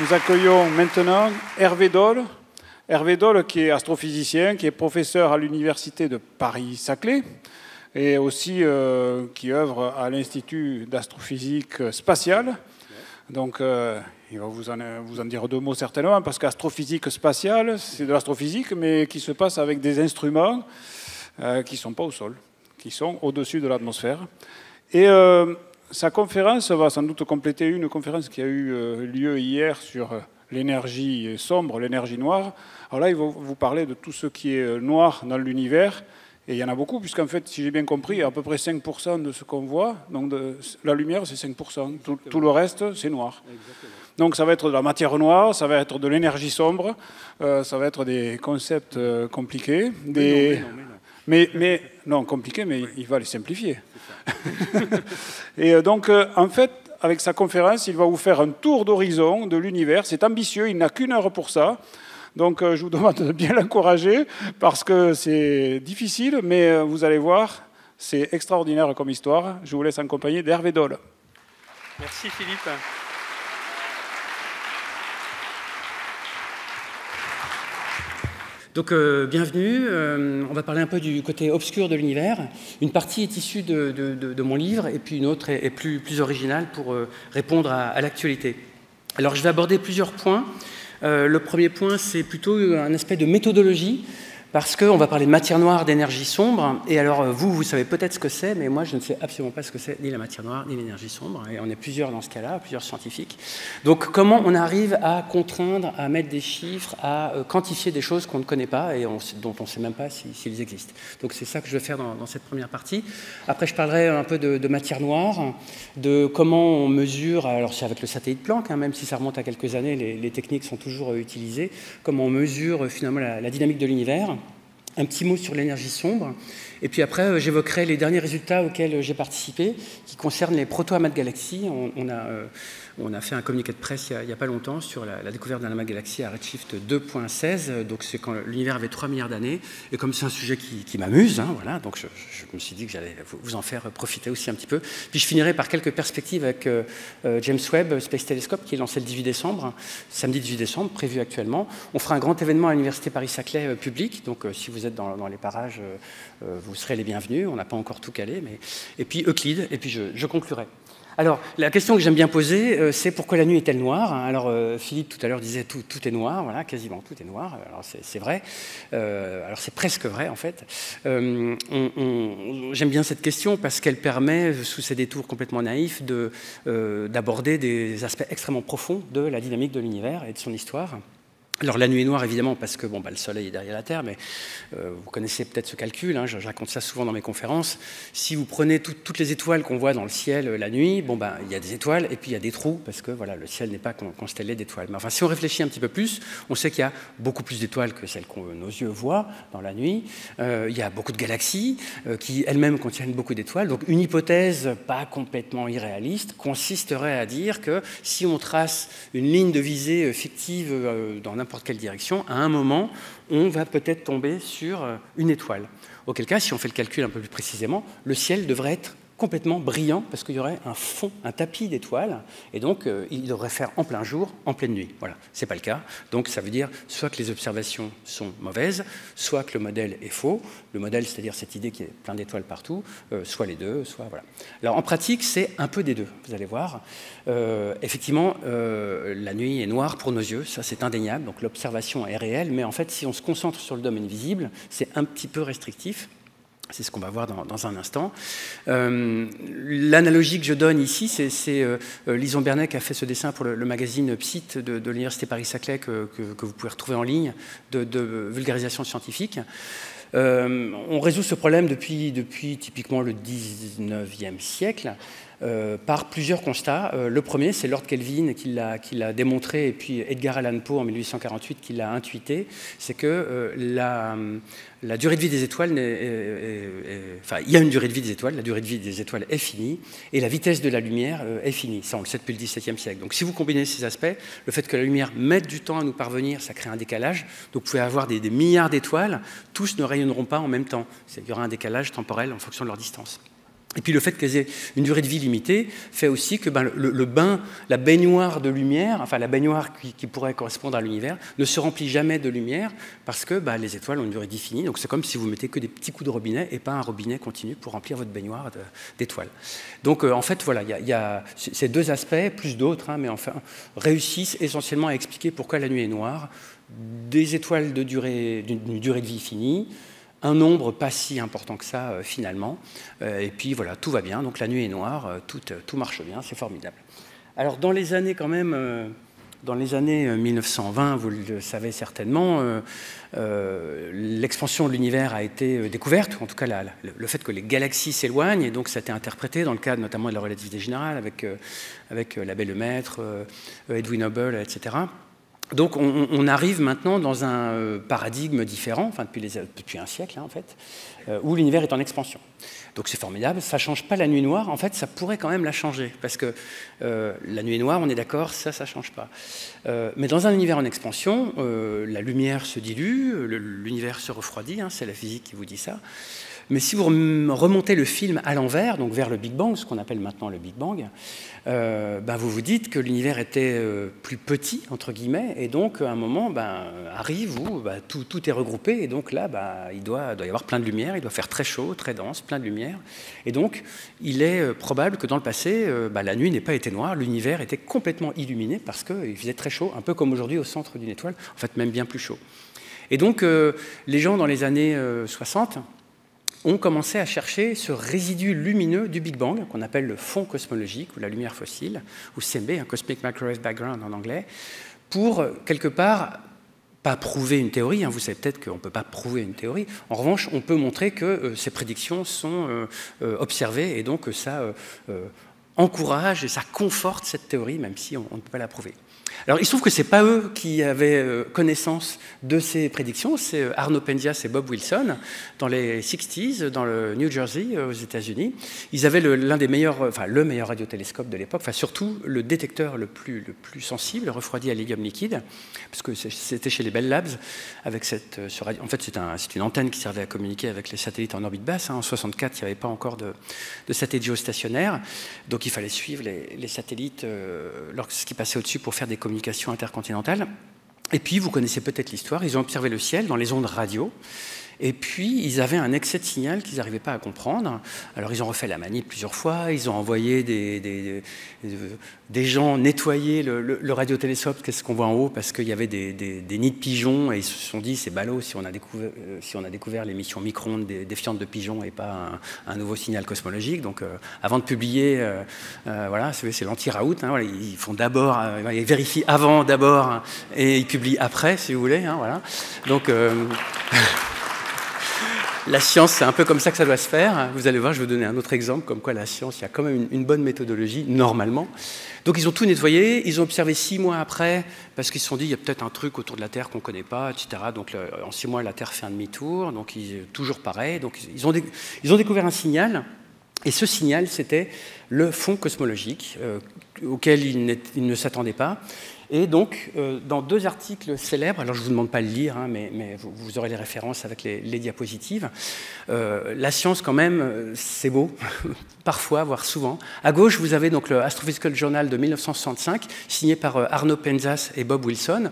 Nous accueillons maintenant Hervé Dole. Hervé Dole, qui est astrophysicien, qui est professeur à l'université de Paris-Saclay et aussi euh, qui œuvre à l'Institut d'astrophysique spatiale. Donc, euh, il va vous en, vous en, dire deux mots certainement, parce qu'astrophysique spatiale, c'est de l'astrophysique, mais qui se passe avec des instruments euh, qui ne sont pas au sol, qui sont au-dessus de l'atmosphère. Et sa conférence va sans doute compléter une conférence qui a eu euh, lieu hier sur euh, l'énergie sombre, l'énergie noire. Alors là, il va vous parler de tout ce qui est euh, noir dans l'univers. Et il y en a beaucoup, puisqu'en fait, si j'ai bien compris, à peu près 5% de ce qu'on voit, donc la lumière, c'est 5%. Tout, le reste, c'est noir. Donc ça va être de la matière noire, ça va être de l'énergie sombre, ça va être des concepts compliqués. Des... Mais, mais, non, mais il va les simplifier. et euh, donc, euh, en fait, avec sa conférence, il va vous faire un tour d'horizon de l'univers. C'est ambitieux, il n'a qu'une heure pour ça. Donc, euh, je vous demande de bien l'encourager parce que c'est difficile, mais vous allez voir, c'est extraordinaire comme histoire. Je vous laisse en compagnie d'Hervé Dole. Merci Philippe. Donc euh, bienvenue, euh, on va parler un peu du côté obscur de l'univers. Une partie est issue de, mon livre et puis une autre est, plus, originale pour euh, répondre à l'actualité. Alors je vais aborder plusieurs points. le premier point, c'est plutôt un aspect de méthodologie parce qu'on va parler de matière noire, d'énergie sombre. Et alors, euh, vous, vous savez peut-être ce que c'est, mais moi, je ne sais absolument pas ce que c'est, ni la matière noire, ni l'énergie sombre. Et on est plusieurs dans ce cas-là, plusieurs scientifiques. Donc, comment on arrive à contraindre, à mettre des chiffres, à euh, quantifier des choses qu'on ne connaît pas et dont on ne sait même pas s'ils existent Donc, c'est ça que je vais faire dans, cette première partie. Après, je parlerai un peu de, matière noire, de comment on mesure, alors c'est avec le satellite Planck, hein, même si ça remonte à quelques années, les, techniques sont toujours euh, utilisées, comment on mesure finalement la dynamique de l'univers un petit mot sur l'énergie sombre. Et puis après, euh, j'évoquerai les derniers résultats auxquels euh, j'ai participé, qui concernent les proto-amas de galaxies. On, a euh, on a fait un communiqué de presse il n'y a, pas longtemps sur la, découverte d'un amas de galaxie à Redshift 2.16. Donc c'est quand l'univers avait 3 milliards d'années. Et comme c'est un sujet qui, m'amuse, hein, voilà, donc je, me suis dit que j'allais vous en faire profiter aussi un petit peu. Puis je finirai par quelques perspectives avec James Webb Space Telescope qui est lancé le 18 décembre, samedi 18 décembre, prévu actuellement. On fera un grand événement à l'université Paris-Saclay public. Donc si vous êtes dans, les parages, vous serez les bienvenus. On n'a pas encore tout calé. Mais... Et puis Euclide. Et puis je, conclurai. Alors, la question que j'aime bien poser, euh, c'est pourquoi la nuit est-elle noire Alors, euh, Philippe tout à l'heure disait tout, est noir, voilà, quasiment tout est noir. Alors, c'est vrai. Euh, alors, c'est presque vrai, en fait. j'aime bien cette question parce qu'elle permet, sous ces détours complètement naïfs, d'aborder des aspects extrêmement profonds de la dynamique de l'univers et de son histoire. Alors la nuit est noire évidemment parce que bon, bah, le Soleil est derrière la Terre, mais euh, vous connaissez peut-être ce calcul, hein, je, raconte ça souvent dans mes conférences. Si vous prenez toutes les étoiles qu'on voit dans le ciel euh, la nuit, bon, bah, il y a des étoiles et puis il y a des trous parce que voilà, le ciel n'est pas constellé d'étoiles. Mais enfin, si on réfléchit un petit peu plus, on sait qu'il y a beaucoup plus d'étoiles que celles que nos yeux voient dans la nuit. Euh, il y a beaucoup de galaxies qui elles-mêmes contiennent beaucoup d'étoiles. Donc une hypothèse pas complètement irréaliste consisterait à dire que si on trace une ligne de visée fictive dans n'importe n'importe quelle direction, à un moment, on va peut-être tomber sur euh, une étoile. Auquel cas, si on fait le calcul un peu plus précisément, le ciel devrait être complètement brillant parce qu'il y aurait un fond, un tapis d'étoiles, et donc euh, il devrait faire en plein jour, en pleine nuit. Voilà, c'est pas le cas. Donc ça veut dire soit que les observations sont mauvaises, soit que le modèle est faux. Le modèle, c'est-à-dire cette idée qu'il y ait plein d'étoiles partout, euh, soit les deux, soit voilà. Alors en pratique, c'est un peu des deux. Vous allez voir. Euh, effectivement, la nuit est noire pour nos yeux, ça c'est indéniable. Donc l'observation est réelle, mais en fait, si on se concentre sur le domaine visible, c'est un petit peu restrictif. C'est ce qu'on va voir dans, un instant. Euh, l'analogie que je donne ici, c'est euh, Lison Bernet qui a fait ce dessin pour le, magazine PSIT de, l'Université Paris-Saclay que, vous pouvez retrouver en ligne, de, vulgarisation scientifique. Euh, on résout ce problème depuis, depuis typiquement le 19e siècle. Par plusieurs constats. Le premier, c'est Lord Kelvin qui l'a démontré, et puis Edgar Allan Poe en 1848 qui l'a intuité, c'est que la, durée de vie des étoiles, enfin, il y a une durée de vie des étoiles, la durée de vie des étoiles est finie, et la vitesse de la lumière est finie. Ça, on le sait depuis le XVIIe siècle. Donc, si vous combinez ces aspects, le fait que la lumière mette du temps à nous parvenir, ça crée un décalage. Donc, vous pouvez avoir des, des milliards d'étoiles, tous ne rayonneront pas en même temps. Il y aura un décalage temporel en fonction de leur distance. Et puis le fait qu'elles aient une durée de vie limitée fait aussi que ben, le, bain, la baignoire de lumière, enfin la baignoire qui, pourrait correspondre à l'univers, ne se remplit jamais de lumière parce que ben, les étoiles ont une durée de vie finie. Donc c'est comme si vous mettez que des petits coups de robinet et pas un robinet continu pour remplir votre baignoire d'étoiles. Donc euh, en fait, voilà, il y, a ces deux aspects, plus d'autres, hein, mais enfin, réussissent essentiellement à expliquer pourquoi la nuit est noire. Des étoiles d'une durée, durée de vie finie, un nombre pas si important que ça euh, finalement. Euh, et puis voilà, tout va bien, donc la nuit est noire, euh, tout, tout marche bien, c'est formidable. Alors dans les années quand même, dans les années 1920, vous le savez certainement, l'expansion de l'univers a été découverte, en tout cas le fait que les galaxies s'éloignent, et donc ça a été interprété dans le cadre notamment de la relativité générale avec, avec l'abbé Lemaître, Edwin Hubble, etc. Donc on, arrive maintenant dans un euh, paradigme différent, enfin depuis, un siècle hein, en fait, euh, où l'univers est en expansion. Donc c'est formidable, ça ne change pas la nuit noire, en fait ça pourrait quand même la changer, parce que euh, la nuit noire, on est d'accord, ça, ça ne change pas. mais dans un univers en expansion, la lumière se dilue, l'univers se refroidit, hein, c'est la physique qui vous dit ça. Mais si vous remontez le film à l'envers, donc vers le Big Bang, ce qu'on appelle maintenant le Big Bang, euh, ben vous vous dites que l'univers était euh, plus petit, entre guillemets, et donc à un moment ben, arrive où ben, tout, est regroupé, et donc là, il doit, y avoir plein de lumière, il doit faire très chaud, très dense, plein de lumière. Et donc, il est euh, probable que dans le passé, la nuit n'ait pas été noire, l'univers était complètement illuminé parce qu'il faisait très chaud, un peu comme aujourd'hui au centre d'une étoile, en fait même bien plus chaud. Et donc, les gens dans les années 60, ont commencé à chercher ce résidu lumineux du Big Bang, qu'on appelle le fond cosmologique ou la lumière fossile, ou CMB, un Cosmic Microwave Background en anglais, pour quelque part pas prouver une théorie, hein. vous savez peut-être qu'on ne peut pas prouver une théorie, en revanche on peut montrer que euh, ces prédictions sont euh, euh, observées et donc ça encourage et ça conforte cette théorie même si on ne peut pas la prouver. Alors, il se trouve que ce n'est pas eux qui avaient euh, connaissance de ces prédictions, c'est euh, Arno Penzias et Bob Wilson, dans les 60s, dans le New Jersey, euh, aux États-Unis. Ils avaient l'un des meilleurs, enfin, le meilleur radiotélescope de l'époque, enfin, surtout le détecteur le plus, le plus sensible, refroidi à l'hélium liquide, parce que c'était chez les Bell Labs, avec cette, en fait, c'est un, une antenne qui servait à communiquer avec les satellites en orbite basse. Hein. En 64, il n'y avait pas encore de, de satellites géostationnaires, donc il fallait suivre les, les satellites lorsqu'ils passaient au-dessus pour faire des communication intercontinentale. Et puis, vous connaissez peut-être l'histoire, ils ont observé le ciel dans les ondes radio. Et puis, ils avaient un excès de signal qu'ils n'arrivaient pas à comprendre. Alors, ils ont refait la manip plusieurs fois. Ils ont envoyé des, des, des, gens nettoyer le, le, radiotélescope, qu'est-ce qu'on voit en haut, parce qu'il y avait des, nids de pigeons. Et ils se sont dit, c'est ballot si on a découvert, euh, si on a découvert l'émission micro-ondes défiante de pigeons et pas un, nouveau signal cosmologique. Donc, euh, avant de publier, euh, voilà, c'est l'anti-raout. Hein, ils font d'abord, ils vérifient avant d'abord et ils publient après, si vous voulez. Hein, voilà. Donc. La science, c'est un peu comme ça que ça doit se faire. Vous allez voir, je vais vous donner un autre exemple, comme quoi la science, il y a quand même une, bonne méthodologie, normalement. Donc ils ont tout nettoyé, ils ont observé six mois après, parce qu'ils se sont dit, il y a peut-être un truc autour de la Terre qu'on ne connaît pas, etc. Donc en six mois, la Terre fait un demi-tour, donc ils, toujours pareil. Donc ils ont, découvert un signal, et ce signal, c'était le fond cosmologique, euh, auquel ils ne s'attendaient pas. Et donc, euh, dans deux articles célèbres, alors je ne vous demande pas de le lire, hein, mais, vous, aurez les références avec les, diapositives, euh, la science quand même, euh, c'est beau, parfois, voire souvent. À gauche, vous avez donc le Astrophysical Journal de 1965, signé par Arno Penzas et Bob Wilson.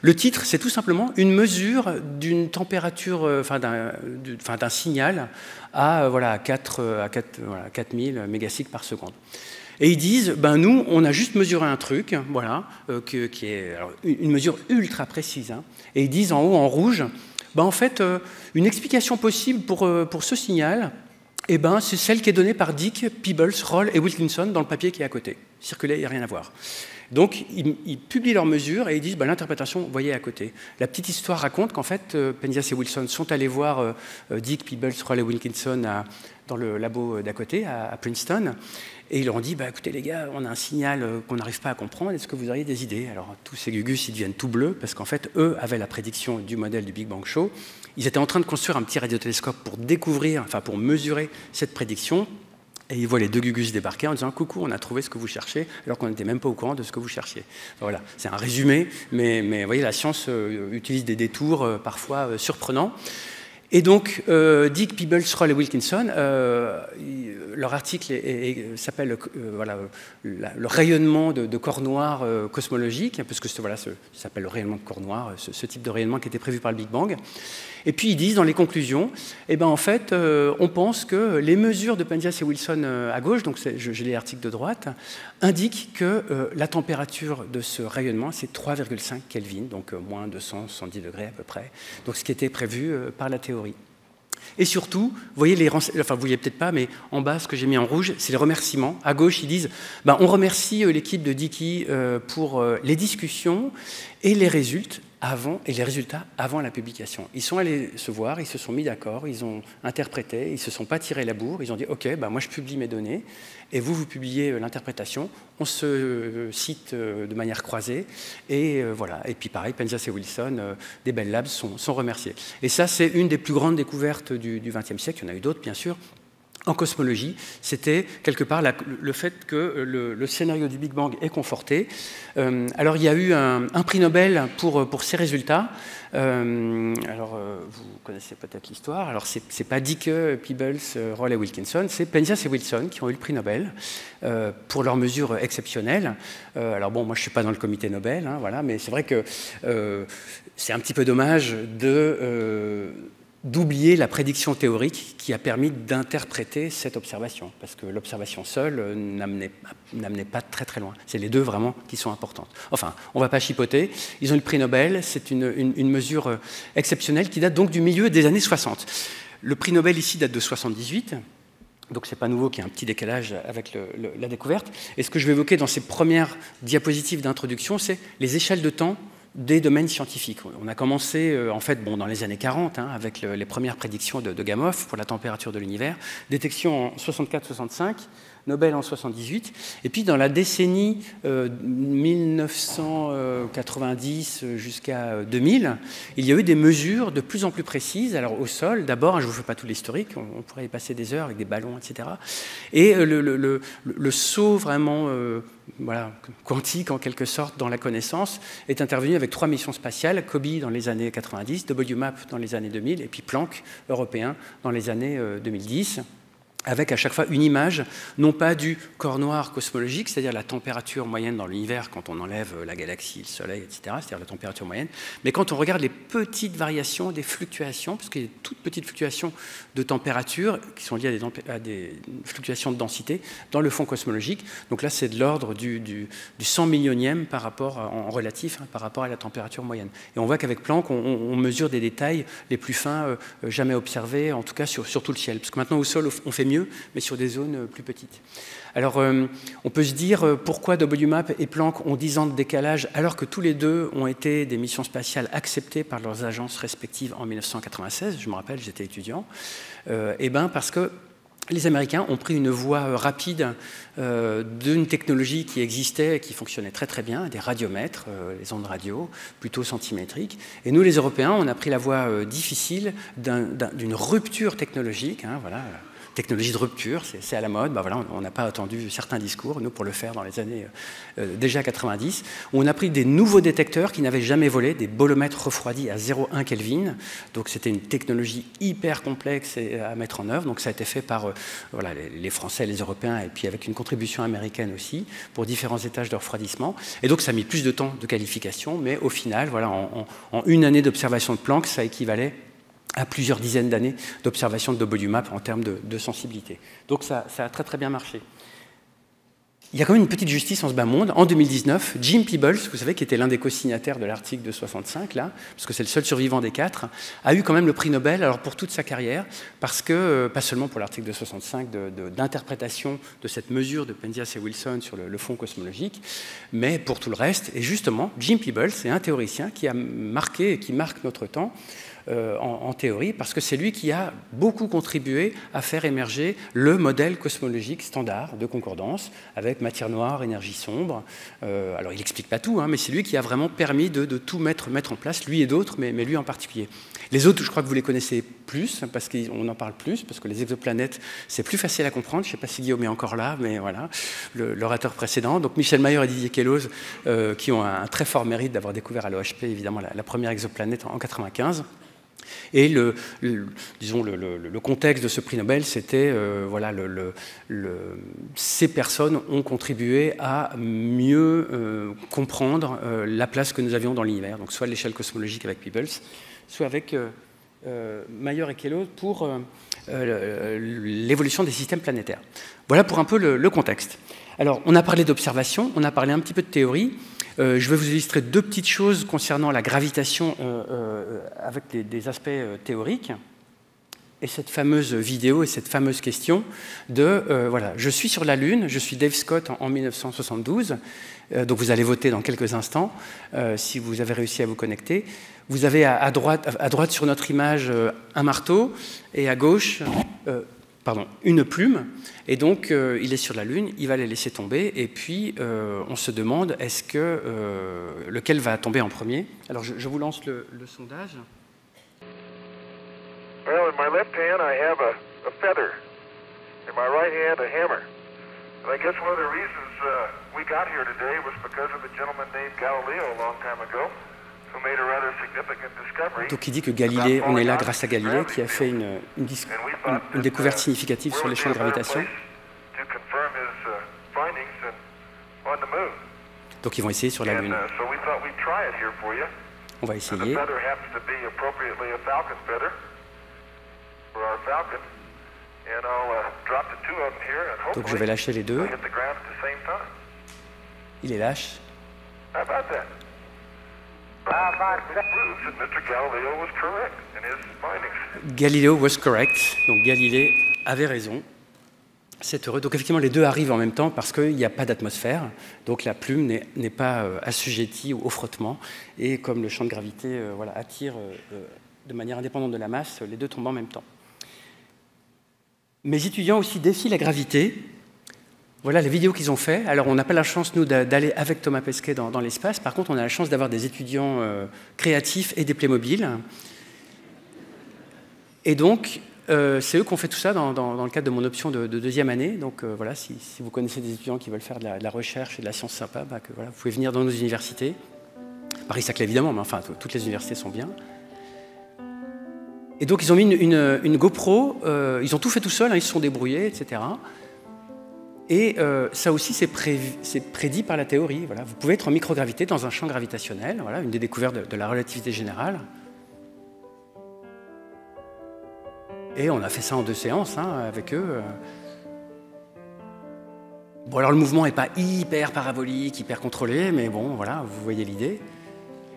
Le titre, c'est tout simplement une mesure d'une température, enfin d'un signal à, voilà, 4, à 4, voilà, 4000 mégacycles par seconde. Et ils disent, ben nous, on a juste mesuré un truc, voilà, euh, qui est une mesure ultra précise. Hein. et ils disent en haut, en rouge, ben en fait, euh, une explication possible pour, euh, pour ce signal, eh ben, c'est celle qui est donnée par Dick, Peebles, Roll et Wilkinson dans le papier qui est à côté. Circulé, il n'y a rien à voir. Donc, ils, publient leurs mesures et ils disent ben, l'interprétation, vous voyez à côté. La petite histoire raconte qu'en fait, Penzias et Wilson sont allés voir Dick, Peebles, et Wilkinson dans le labo d'à côté, à Princeton. Et ils leur ont dit, bah, écoutez les gars, on a un signal euh, qu'on n'arrive pas à comprendre, est-ce que vous auriez des idées? Alors tous ces gugus, ils deviennent tout bleus, parce qu'en fait, eux avaient la prédiction du modèle du Big Bang Show. Ils étaient en train de construire un petit radiotélescope pour découvrir, enfin pour mesurer cette prédiction. Et ils voient les deux gugus débarquer en disant Coucou, on a trouvé ce que vous cherchez, alors qu'on n'était même pas au courant de ce que vous cherchiez. Voilà, c'est un résumé, mais, mais vous voyez, la science euh, utilise des détours euh, parfois surprenants. Et donc, Dick, Peebles, Roll et Wilkinson, leur article s'appelle voilà, le rayonnement de, corps noirs cosmologiques, parce que voilà, ça s'appelle le rayonnement de corps noirs, ce, type de rayonnement qui était prévu par le Big Bang. Et puis ils disent dans les conclusions, eh ben, en fait, on pense que les mesures de Penzias et Wilson à gauche, donc j'ai les articles de droite, indiquent que la température de ce rayonnement, c'est 3,5 Kelvin, donc moins de 100, 110 degrés à peu près, donc ce qui était prévu par la théorie. Et surtout, vous voyez les enfin vous voyez peut-être pas, mais en bas, ce que j'ai mis en rouge, c'est les remerciements. À gauche, ils disent ben, on remercie euh, l'équipe de Dicky euh, pour euh, les discussions et les résultats avant et les résultats avant la publication. Ils sont allés se voir, ils se sont mis d'accord, ils ont interprété, ils se sont pas tirés la bourre, ils ont dit ok, bah moi je publie mes données et vous vous publiez euh, l'interprétation. On se euh, cite euh, de manière croisée et voilà. Et puis pareil, Penzias et Wilson des Bell Labs sont, remerciés. Et ça c'est une des plus grandes découvertes du XXe siècle. Il y en a eu d'autres bien sûr, en cosmologie, c'était quelque part le fait que le, scénario du Big Bang est conforté. Euh, alors il y a eu un, prix Nobel pour, pour ces résultats. Euh, alors euh, vous connaissez peut-être l'histoire. Alors c'est pas Dicke, Peebles, Rowley Wilkinson, c'est Penzias et Wilson qui ont eu le prix Nobel pour leurs mesures exceptionnelles. alors bon, moi je suis pas dans le comité Nobel, hein, voilà, mais c'est vrai que c'est un petit peu dommage de d'oublier la prédiction théorique qui a permis d'interpréter cette observation, parce que l'observation seule euh, n'amenait pas très très loin. C'est les deux vraiment qui sont importantes. Enfin, on ne va pas chipoter. Ils ont eu le prix Nobel, c'est une, mesure euh, exceptionnelle qui date donc du milieu des années 60. Le prix Nobel ici date de 78. Donc c'est pas nouveau qu'il y ait un petit décalage avec la découverte. Et ce que je vais évoquer dans ces premières diapositives d'introduction, c'est les échelles de temps des domaines scientifiques. On a commencé euh, en fait bon, dans les années 40 hein, avec les premières prédictions de, de Gamow pour la température de l'univers, détection en 64-65, Nobel en 78, et puis dans la décennie 1990 euh, jusqu'à 2000, il y a eu des mesures de plus en plus précises. Alors au sol, d'abord, hein, je ne vous fais pas tout l'historique, on, pourrait y passer des heures avec des ballons, etc. Et euh, le, saut vraiment quantique en quelque sorte dans la connaissance, est intervenu avec trois missions spatiales, COBE dans les années 90, WMAP dans les années 2000 et puis Planck européen dans les années 2010 avec à chaque fois une image, non pas du corps noir cosmologique, c'est-à-dire la température moyenne dans l'univers quand on enlève la galaxie, le Soleil, etc., c'est-à-dire la température moyenne, mais quand on regarde les petites variations, des fluctuations, parce qu'il y a des toutes petites fluctuations de température qui sont liées à des, fluctuations de densité dans le fond cosmologique. Donc là, c'est de l'ordre du, du, 100 millionième par rapport, en relatif hein, par rapport à la température moyenne. Et on voit qu'avec Planck, on, mesure des détails les plus fins euh, jamais observés, en tout cas sur, sur tout le ciel. Parce que maintenant, au sol, on fait mieux, mais sur des zones plus petites. Alors, euh, on peut se dire euh, pourquoi WMAP et Planck ont 10 ans de décalage alors que tous les deux ont été des missions spatiales acceptées par leurs agences respectives en 1996. Je me rappelle, j'étais étudiant. Euh, eh bien, parce que les Américains ont pris une voie rapide d'une technologie qui existait et qui fonctionnait très très bien, des radiomètres, les ondes radio, plutôt centimétriques. Et nous, les Européens, on a pris la voie difficile d'une rupture technologique. Hein, voilà, technologie de rupture, c'est à la mode. Bah voilà, on n'a pas attendu certains discours, nous, pour le faire dans les années euh, déjà 90, où on a pris des nouveaux détecteurs qui n'avaient jamais volé, des bolomètres refroidis à 0,1 Kelvin. Donc c'était une technologie hyper complexe à mettre en œuvre. Donc ça a été fait par euh, voilà, les Français, les Européens, et puis avec une contribution américaine aussi, pour différents étages de refroidissement. Et donc ça a mis plus de temps de qualification, mais au final, voilà, en, en une année d'observation de Planck, ça équivalait à plusieurs dizaines d'années d'observation de WMAP en termes de, sensibilité. Donc ça, a très très bien marché. Il y a quand même une petite justice en ce bas monde. En 2019, Jim Peebles, vous savez, qui était l'un des co-signataires de l'article de 65, là, parce que c'est le seul survivant des quatre, a eu quand même le prix Nobel alors pour toute sa carrière, parce que, euh, pas seulement pour l'article de 65 d'interprétation de, cette mesure de Penzias et Wilson sur le, le, fond cosmologique, mais pour tout le reste. Et justement, Jim Peebles est un théoricien qui a marqué et qui marque notre temps euh, en, théorie, parce que c'est lui qui a beaucoup contribué à faire émerger le modèle cosmologique standard de concordance, avec matière noire, énergie sombre. Euh, alors il n'explique pas tout, hein, mais c'est lui qui a vraiment permis de, tout mettre, en place, lui et d'autres, mais, lui en particulier. Les autres, je crois que vous les connaissez plus, parce qu'on en parle plus, parce que les exoplanètes, c'est plus facile à comprendre. Je ne sais pas si Guillaume est encore là, mais voilà, l'orateur précédent. Donc Michel Mayer et Didier Queloz, euh, qui ont un, très fort mérite d'avoir découvert à l'OHP, évidemment, la, première exoplanète en, en 95. Et le, disons le, contexte de ce prix Nobel, c'était euh, voilà, ces personnes ont contribué à mieux euh, comprendre euh, la place que nous avions dans l'univers, donc soit l'échelle cosmologique avec Peebles, soit avec Mayer et Kello pour l'évolution des systèmes planétaires. Voilà pour un peu le contexte. Alors, on a parlé d'observation, on a parlé un petit peu de théorie. Euh, je vais vous illustrer deux petites choses concernant la gravitation euh, euh, avec des, aspects théoriques. Et cette fameuse vidéo et cette fameuse question de, voilà, je suis sur la Lune, je suis Dave Scott en, 1972, donc vous allez voter dans quelques instants si vous avez réussi à vous connecter. Vous avez à, droite, à droite sur notre image un marteau et à gauche pardon, une plume, et donc euh, il est sur la Lune, il va les laisser tomber, et puis euh, on se demande est-ce que euh, lequel va tomber en premier? Alors je, je vous lance le, le sondage. Well, in my left hand I have a, a feather, in my right hand a hammer. And I guess one of the reasons uh, we got here today was because of a gentleman named Galileo a long time ago. Donc il dit que Galilée, on est là grâce à Galilée qui a fait une, une, découverte significative sur les champs de gravitation. Donc ils vont essayer sur la Lune. On va essayer. Donc je vais lâcher les deux. Il les lâche. Galileo was correct. Donc Galilée avait raison. C'est heureux. Donc effectivement, les deux arrivent en même temps parce qu'il n'y a pas d'atmosphère. Donc la plume n'est pas euh, assujettie au frottement. Et comme le champ de gravité euh, voilà, attire euh, de manière indépendante de la masse, les deux tombent en même temps. Mes étudiants aussi défient la gravité voilà les vidéos qu'ils ont fait. Alors, on n'a pas la chance, nous, d'aller avec Thomas Pesquet dans, l'espace. Par contre, on a la chance d'avoir des étudiants euh, créatifs et des Playmobil. Et donc, euh, c'est eux qui ont fait tout ça dans, le cadre de mon option de, deuxième année. Donc, euh, voilà, si, vous connaissez des étudiants qui veulent faire de la, recherche et de la science sympa, bah, vous pouvez venir dans nos universités. Paris-Saclay, évidemment, mais enfin, toutes les universités sont bien. Et donc, ils ont mis une, GoPro. ils ont tout fait tout seuls, hein, ils se sont débrouillés, etc. Et euh, ça aussi, c'est prédit par la théorie. Voilà. Vous pouvez être en microgravité dans un champ gravitationnel, voilà, une des découvertes de, la relativité générale. Et on a fait ça en deux séances hein, avec eux. Bon, alors le mouvement n'est pas hyper parabolique, hyper contrôlé, mais bon, voilà, vous voyez l'idée.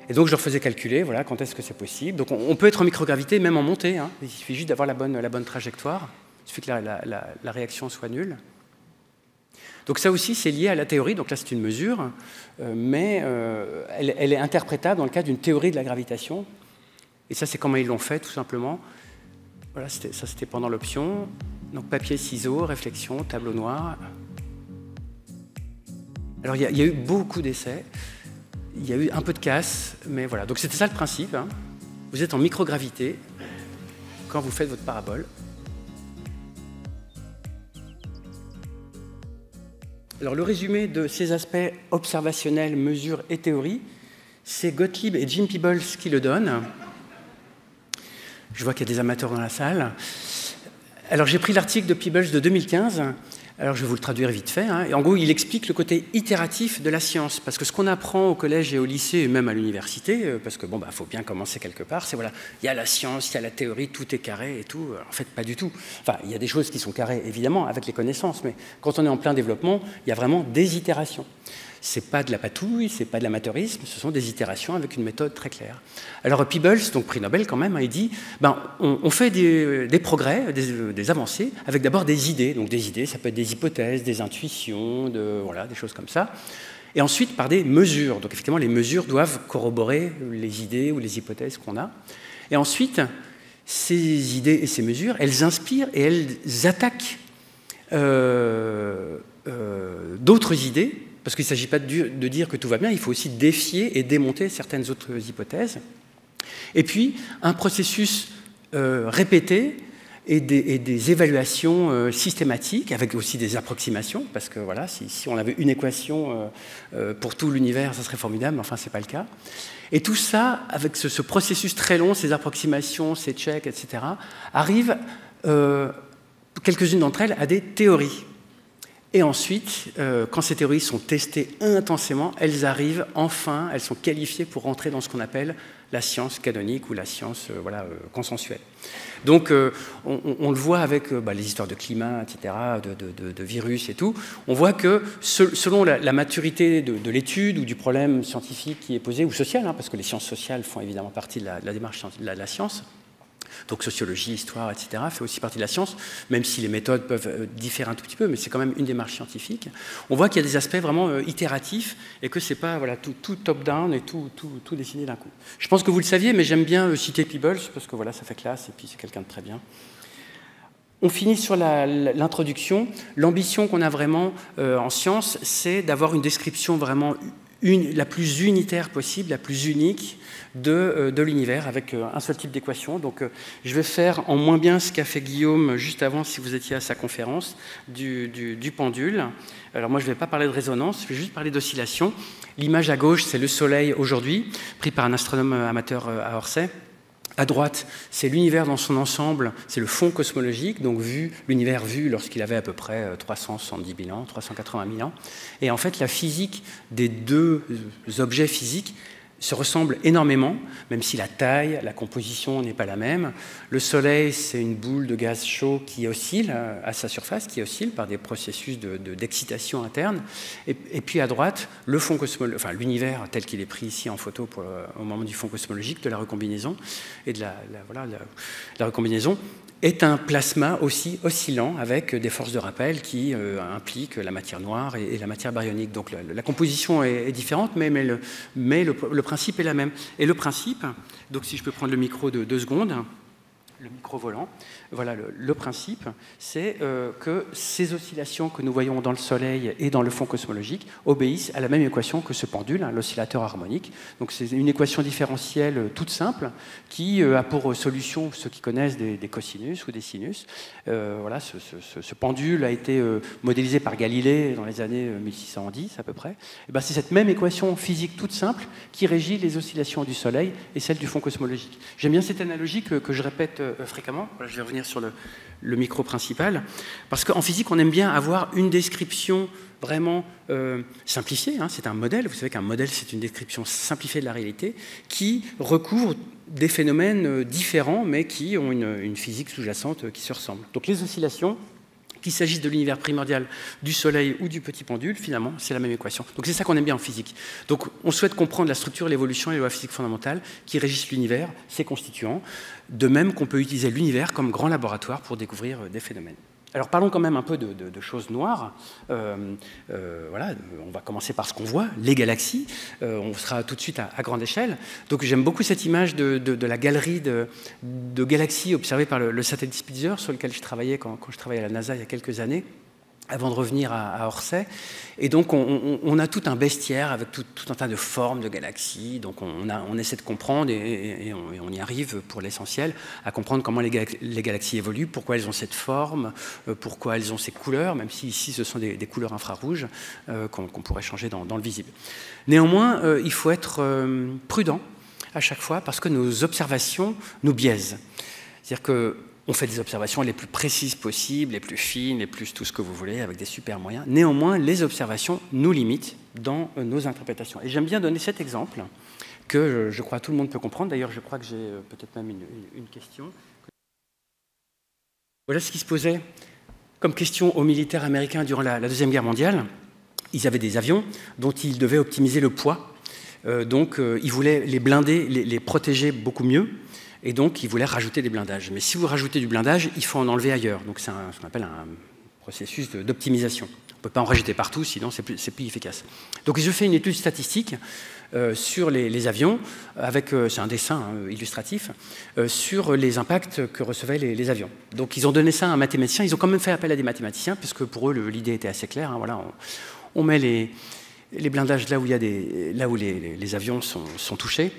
Et donc je leur faisais calculer, voilà, quand est-ce que c'est possible. Donc on, peut être en microgravité même en montée. Hein. Il suffit juste d'avoir la bonne trajectoire. Il suffit que la réaction soit nulle. Donc ça aussi, c'est lié à la théorie, donc là c'est une mesure, euh, mais euh, elle, est interprétable dans le cadre d'une théorie de la gravitation. Et ça, c'est comment ils l'ont fait, tout simplement. Voilà, ça c'était pendant l'option. Donc papier, ciseaux, réflexion, tableau noir. Alors il y, a eu beaucoup d'essais, il y a eu un peu de casse, mais voilà. Donc c'était ça le principe. Hein. Vous êtes en microgravité quand vous faites votre parabole. Alors le résumé de ces aspects observationnels, mesures et théorie, c'est Gottlieb et Jim Peebles qui le donnent. Je vois qu'il y a des amateurs dans la salle. Alors j'ai pris l'article de Peebles de 2015 alors je vais vous le traduire vite fait. Hein. En gros, il explique le côté itératif de la science, parce que ce qu'on apprend au collège et au lycée, et même à l'université, euh, parce que bon, bah, faut bien commencer quelque part. C'est voilà, il y a la science, il y a la théorie, tout est carré et tout. En fait, pas du tout. Enfin, il y a des choses qui sont carrées évidemment avec les connaissances, mais quand on est en plein développement, il y a vraiment des itérations c'est pas de la patouille, c'est pas de l'amateurisme, ce sont des itérations avec une méthode très claire. Alors Peebles, donc prix Nobel quand même, hein, il dit, ben, on, fait des, progrès, des, avancées, avec d'abord des idées. Donc des idées, ça peut être des hypothèses, des intuitions, voilà, des choses comme ça. Et ensuite par des mesures. Donc effectivement, les mesures doivent corroborer les idées ou les hypothèses qu'on a. Et ensuite, ces idées et ces mesures, elles inspirent et elles attaquent euh, euh, d'autres idées parce qu'il ne s'agit pas de dire que tout va bien, il faut aussi défier et démonter certaines autres hypothèses. Et puis, un processus euh, répété et des, évaluations euh, systématiques, avec aussi des approximations, parce que voilà, si, on avait une équation euh, pour tout l'univers, ça serait formidable, mais enfin, ce n'est pas le cas. Et tout ça, avec ce, processus très long, ces approximations, ces checks, etc., arrive, quelques-unes d'entre elles, à des théories. Et ensuite, quand ces théories sont testées intensément, elles arrivent enfin, elles sont qualifiées pour rentrer dans ce qu'on appelle la science canonique ou la science voilà, consensuelle. Donc euh, on, le voit avec euh, bah, les histoires de climat, etc., de, virus et tout. On voit que selon la, maturité de, l'étude ou du problème scientifique qui est posé, ou social, hein, parce que les sciences sociales font évidemment partie de la, démarche de la science, donc sociologie, histoire, etc., fait aussi partie de la science, même si les méthodes peuvent euh, différer un tout petit peu, mais c'est quand même une démarche scientifique. On voit qu'il y a des aspects vraiment euh, itératifs et que c'est pas voilà, tout, top-down et tout, tout, tout dessiné d'un coup. Je pense que vous le saviez, mais j'aime bien euh, citer Peebles parce que voilà, ça fait classe et puis c'est quelqu'un de très bien. On finit sur l'introduction. L'ambition qu'on a vraiment en science, c'est d'avoir une description vraiment la plus unitaire possible, la plus unique de, euh, de l'univers, avec euh, un seul type d'équation. Donc euh, je vais faire en moins bien ce qu'a fait Guillaume juste avant, si vous étiez à sa conférence, du, du, pendule. Alors moi, je ne vais pas parler de résonance, je vais juste parler d'oscillation. L'image à gauche, c'est le Soleil aujourd'hui, pris par un astronome amateur à Orsay. À droite, c'est l'univers dans son ensemble, c'est le fond cosmologique, donc vu, l'univers vu lorsqu'il avait à peu près 370 000 ans, 380 000 ans. Et en fait, la physique des deux objets physiques se ressemblent énormément, même si la taille, la composition n'est pas la même. Le Soleil, c'est une boule de gaz chaud qui oscille euh, à sa surface, qui oscille par des processus d'excitation de, interne. Et, puis à droite, le fond cosmologique, enfin l'univers tel qu'il est pris ici en photo euh, au moment du fond cosmologique, de la recombinaison et de la, voilà, la recombinaison est un plasma aussi oscillant avec des forces de rappel qui euh, impliquent la matière noire et, la matière baryonique. Donc la, composition est, différente, mais, le, le, principe est la même. Et le principe, donc si je peux prendre le micro de deux secondes, le micro volant, voilà, le, principe, c'est euh, que ces oscillations que nous voyons dans le Soleil et dans le fond cosmologique obéissent à la même équation que ce pendule, hein, l'oscillateur harmonique. Donc c'est une équation différentielle euh, toute simple qui euh, a pour solution, ceux qui connaissent des, cosinus ou des sinus, voilà, ce, pendule a été modélisé par Galilée dans les années 1610 à peu près. Et ben, c'est cette même équation physique toute simple qui régit les oscillations du Soleil et celles du fond cosmologique. J'aime bien cette analogie que, que je répète fréquemment. je vais revenir sur le, micro principal, parce qu'en physique, on aime bien avoir une description vraiment euh, simplifiée. Hein. c'est un modèle. Vous savez qu'un modèle, c'est une description simplifiée de la réalité qui recouvre des phénomènes euh, différents, mais qui ont une, physique sous-jacente euh, qui se ressemble. Donc les oscillations, qu'il s'agisse de l'univers primordial, du Soleil ou du petit pendule, finalement, c'est la même équation. Donc c'est ça qu'on aime bien en physique. Donc on souhaite comprendre la structure, l'évolution et les lois physiques fondamentales qui régissent l'univers, ses constituants, de même qu'on peut utiliser l'univers comme grand laboratoire pour découvrir des phénomènes. Alors parlons quand même un peu de, choses noires. Euh, euh, voilà, on va commencer par ce qu'on voit, les galaxies. Euh, on sera tout de suite à, grande échelle. Donc j'aime beaucoup cette image de, la galerie de, galaxies observée par le, satellite Spitzer, sur lequel je travaillais quand, je travaillais à la NASA il y a quelques années avant de revenir à, Orsay. Et donc, on, a tout un bestiaire avec tout, un tas de formes de galaxies. Donc, on, essaie de comprendre, et, on, y arrive pour l'essentiel, à comprendre comment les, galaxies évoluent, pourquoi elles ont cette forme, euh, pourquoi elles ont ces couleurs, même si ici, ce sont des, couleurs infrarouges euh, qu'on pourrait changer dans, le visible. Néanmoins, euh, il faut être prudent à chaque fois parce que nos observations nous biaisent. C'est-à-dire que on fait des observations les plus précises possibles, les plus fines, les plus tout ce que vous voulez, avec des super moyens. Néanmoins, les observations nous limitent dans euh, nos interprétations. Et j'aime bien donner cet exemple que je, crois tout le monde peut comprendre. D'ailleurs, je crois que j'ai euh, peut-être même une, question. Voilà ce qui se posait comme question aux militaires américains durant la, Deuxième Guerre mondiale. Ils avaient des avions dont ils devaient optimiser le poids. Euh, donc, ils voulaient les blinder, les protéger beaucoup mieux et donc ils voulaient rajouter des blindages. Mais si vous rajoutez du blindage, il faut en enlever ailleurs. Donc c'est ce qu'on appelle un processus d'optimisation. On ne peut pas en rajouter partout, sinon c'est plus, plus, efficace. Donc ils ont fait une étude statistique euh, sur les, avions, avec, euh, c'est un dessin hein, illustratif, euh, sur les impacts que recevaient les, avions. Donc ils ont donné ça à un mathématicien, ils ont quand même fait appel à des mathématiciens, puisque pour eux l'idée était assez claire. Hein, voilà, on, met les, blindages là où, il y a des, là où les, avions sont touchés,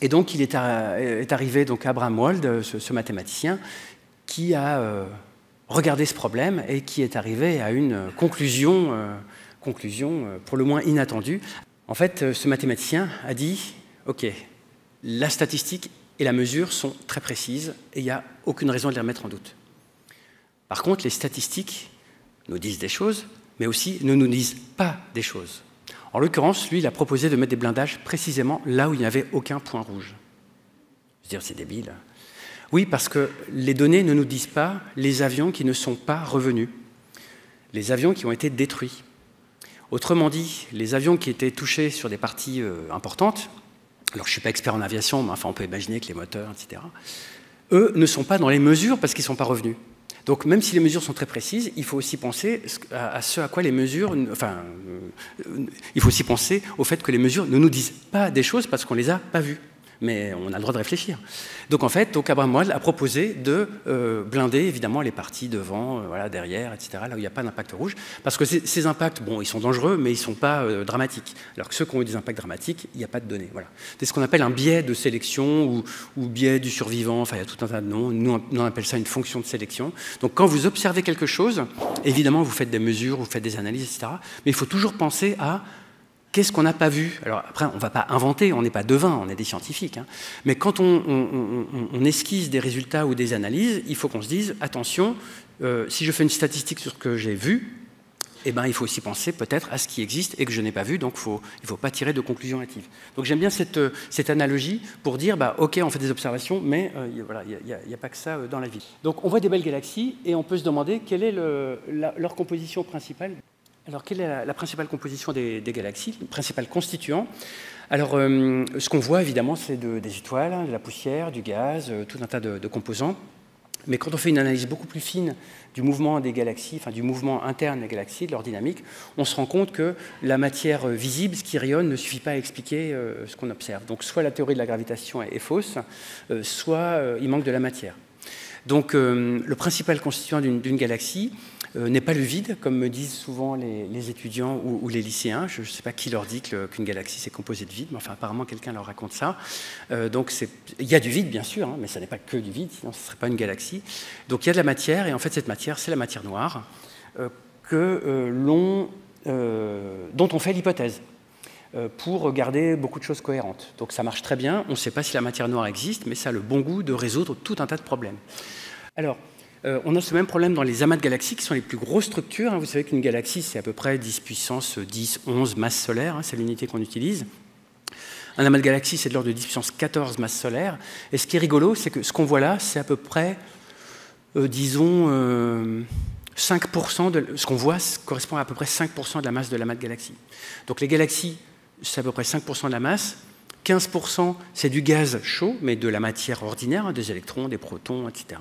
et donc, il est, arrivé donc Abraham Wald, ce, mathématicien, qui a regardé ce problème et qui est arrivé à une conclusion, conclusion pour le moins inattendue. En fait, ce mathématicien a dit, OK, la statistique et la mesure sont très précises et il n'y a aucune raison de les remettre en doute. Par contre, les statistiques nous disent des choses, mais aussi ne nous disent pas des choses. En l'occurrence, lui, il a proposé de mettre des blindages précisément là où il n'y avait aucun point rouge. Je veux dire, c'est débile. Oui, parce que les données ne nous disent pas les avions qui ne sont pas revenus, les avions qui ont été détruits. Autrement dit, les avions qui étaient touchés sur des parties euh, importantes, alors je ne suis pas expert en aviation, mais enfin on peut imaginer que les moteurs, etc., eux ne sont pas dans les mesures parce qu'ils ne sont pas revenus. Donc même si les mesures sont très précises, il faut aussi penser à ce à quoi les mesures, enfin, euh, il faut aussi penser au fait que les mesures ne nous disent pas des choses parce qu'on ne les a pas vues mais on a le droit de réfléchir. Donc en fait, donc Abraham Moyle a proposé de euh, blinder évidemment les parties devant, euh, voilà, derrière, etc., là où il n'y a pas d'impact rouge, parce que ces, impacts, bon, ils sont dangereux, mais ils ne sont pas euh, dramatiques. Alors que ceux qui ont eu des impacts dramatiques, il n'y a pas de données. Voilà. C'est ce qu'on appelle un biais de sélection ou, ou, biais du survivant, enfin il y a tout un tas de noms. Nous, on appelle ça une fonction de sélection. Donc quand vous observez quelque chose, évidemment vous faites des mesures, vous faites des analyses, etc., mais il faut toujours penser à Qu'est-ce qu'on n'a pas vu? Alors après, on ne va pas inventer, on n'est pas devin, on est des scientifiques. Hein. Mais quand on, esquisse des résultats ou des analyses, il faut qu'on se dise, attention, euh, si je fais une statistique sur ce que j'ai vu, eh ben, il faut aussi penser peut-être à ce qui existe et que je n'ai pas vu, donc il ne faut pas tirer de conclusions hâtives. Donc j'aime bien cette, cette, analogie pour dire, bah, ok, on fait des observations, mais euh, voilà, il n'y a, pas que ça euh, dans la vie. Donc on voit des belles galaxies et on peut se demander quelle est le, leur composition principale. Alors, quelle est la, principale composition des, galaxies, le principal constituant? Alors, euh, ce qu'on voit évidemment, c'est des étoiles, hein, de la poussière, du gaz, euh, tout un tas de, composants. Mais quand on fait une analyse beaucoup plus fine du mouvement des galaxies, enfin du mouvement interne des galaxies, de leur dynamique, on se rend compte que la matière visible, ce qui rayonne, ne suffit pas à expliquer euh, ce qu'on observe. Donc, soit la théorie de la gravitation est, fausse, soit il manque de la matière. Donc, le principal constituant d'une galaxie, euh, n'est pas le vide, comme me disent souvent les, étudiants ou, les lycéens. Je ne sais pas qui leur dit qu'une galaxie c'est composé de vide, mais enfin apparemment quelqu'un leur raconte ça. Euh, donc il y a du vide bien sûr, hein, mais ça n'est pas que du vide, sinon ce ne serait pas une galaxie. Donc il y a de la matière, et en fait cette matière c'est la matière noire euh, que dont on fait l'hypothèse pour garder beaucoup de choses cohérentes. Donc ça marche très bien, on ne sait pas si la matière noire existe, mais ça a le bon goût de résoudre tout un tas de problèmes. Alors, euh, on a ce même problème dans les amas de galaxies, qui sont les plus grosses structures. Hein. Vous savez qu'une galaxie, c'est à peu près 10 puissance 10, 11 masses solaires, hein, c'est l'unité qu'on utilise. Un amas de galaxies, c'est de l'ordre de 10 puissance 14 masses solaires. Et ce qui est rigolo, c'est que ce qu'on voit là, c'est à peu près, euh, disons, 5% euh, de, ce qu'on voit correspond à à peu près 5% de la masse de l'amas de galaxies. Donc les galaxies, c'est à peu près 5% de la masse. 15% c'est du gaz chaud, mais de la matière ordinaire, hein, des électrons, des protons, etc.,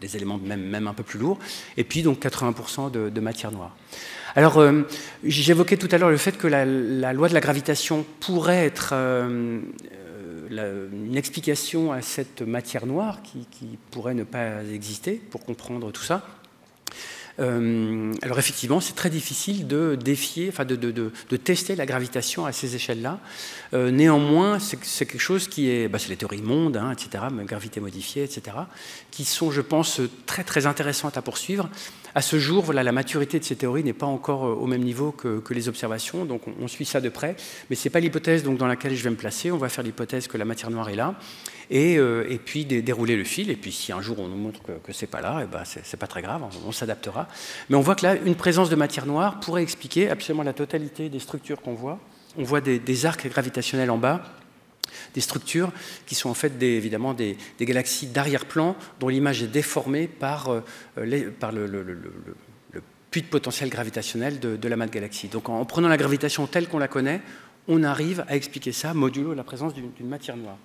des éléments même, un peu plus lourds, et puis donc 80% de, matière noire. Alors, euh, j'évoquais tout à l'heure le fait que la, loi de la gravitation pourrait être euh, euh, une explication à cette matière noire qui pourrait ne pas exister pour comprendre tout ça. Euh, alors effectivement, c'est très difficile de défier, enfin de, de, tester la gravitation à ces échelles-là. Euh, néanmoins, c'est quelque chose qui est, bah, c'est les théories mondes, hein, etc., gravité modifiée, etc., qui sont, je pense, très très intéressantes à poursuivre. À ce jour, voilà, la maturité de ces théories n'est pas encore euh, au même niveau que, les observations, donc on, suit ça de près. Mais ce n'est pas l'hypothèse dans laquelle je vais me placer. On va faire l'hypothèse que la matière noire est là et, euh, et puis dérouler le fil. Et puis si un jour on nous montre que, que ce n'est pas là, et eh ben c'est pas très grave, on, s'adaptera. Mais on voit que là, une présence de matière noire pourrait expliquer absolument la totalité des structures qu'on voit. On voit des, arcs gravitationnels en bas, des structures qui sont en fait évidemment des, galaxies d'arrière-plan dont l'image est déformée par, euh, le, puits de potentiel gravitationnel de, la de galaxie. Donc en, prenant la gravitation telle qu'on la connaît, on arrive à expliquer ça modulo la présence d'une matière noire.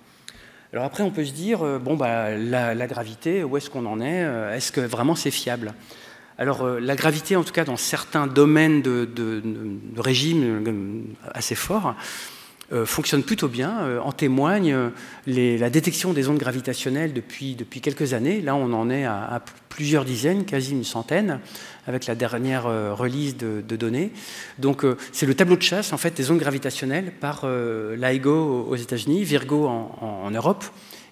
Alors après, on peut se dire, euh, bon, bah, la, gravité, où est-ce qu'on en est euh, Est-ce que vraiment c'est fiable? Alors euh, la gravité, en tout cas dans certains domaines de, régime assez forts, fonctionne plutôt bien. en témoigne la détection des ondes gravitationnelles depuis, quelques années. Là, on en est à plusieurs dizaines, quasi une centaine avec la dernière euh, release de, données. Donc euh, c'est le tableau de chasse en fait des ondes gravitationnelles par euh, LIGO aux États-Unis, Virgo en, Europe,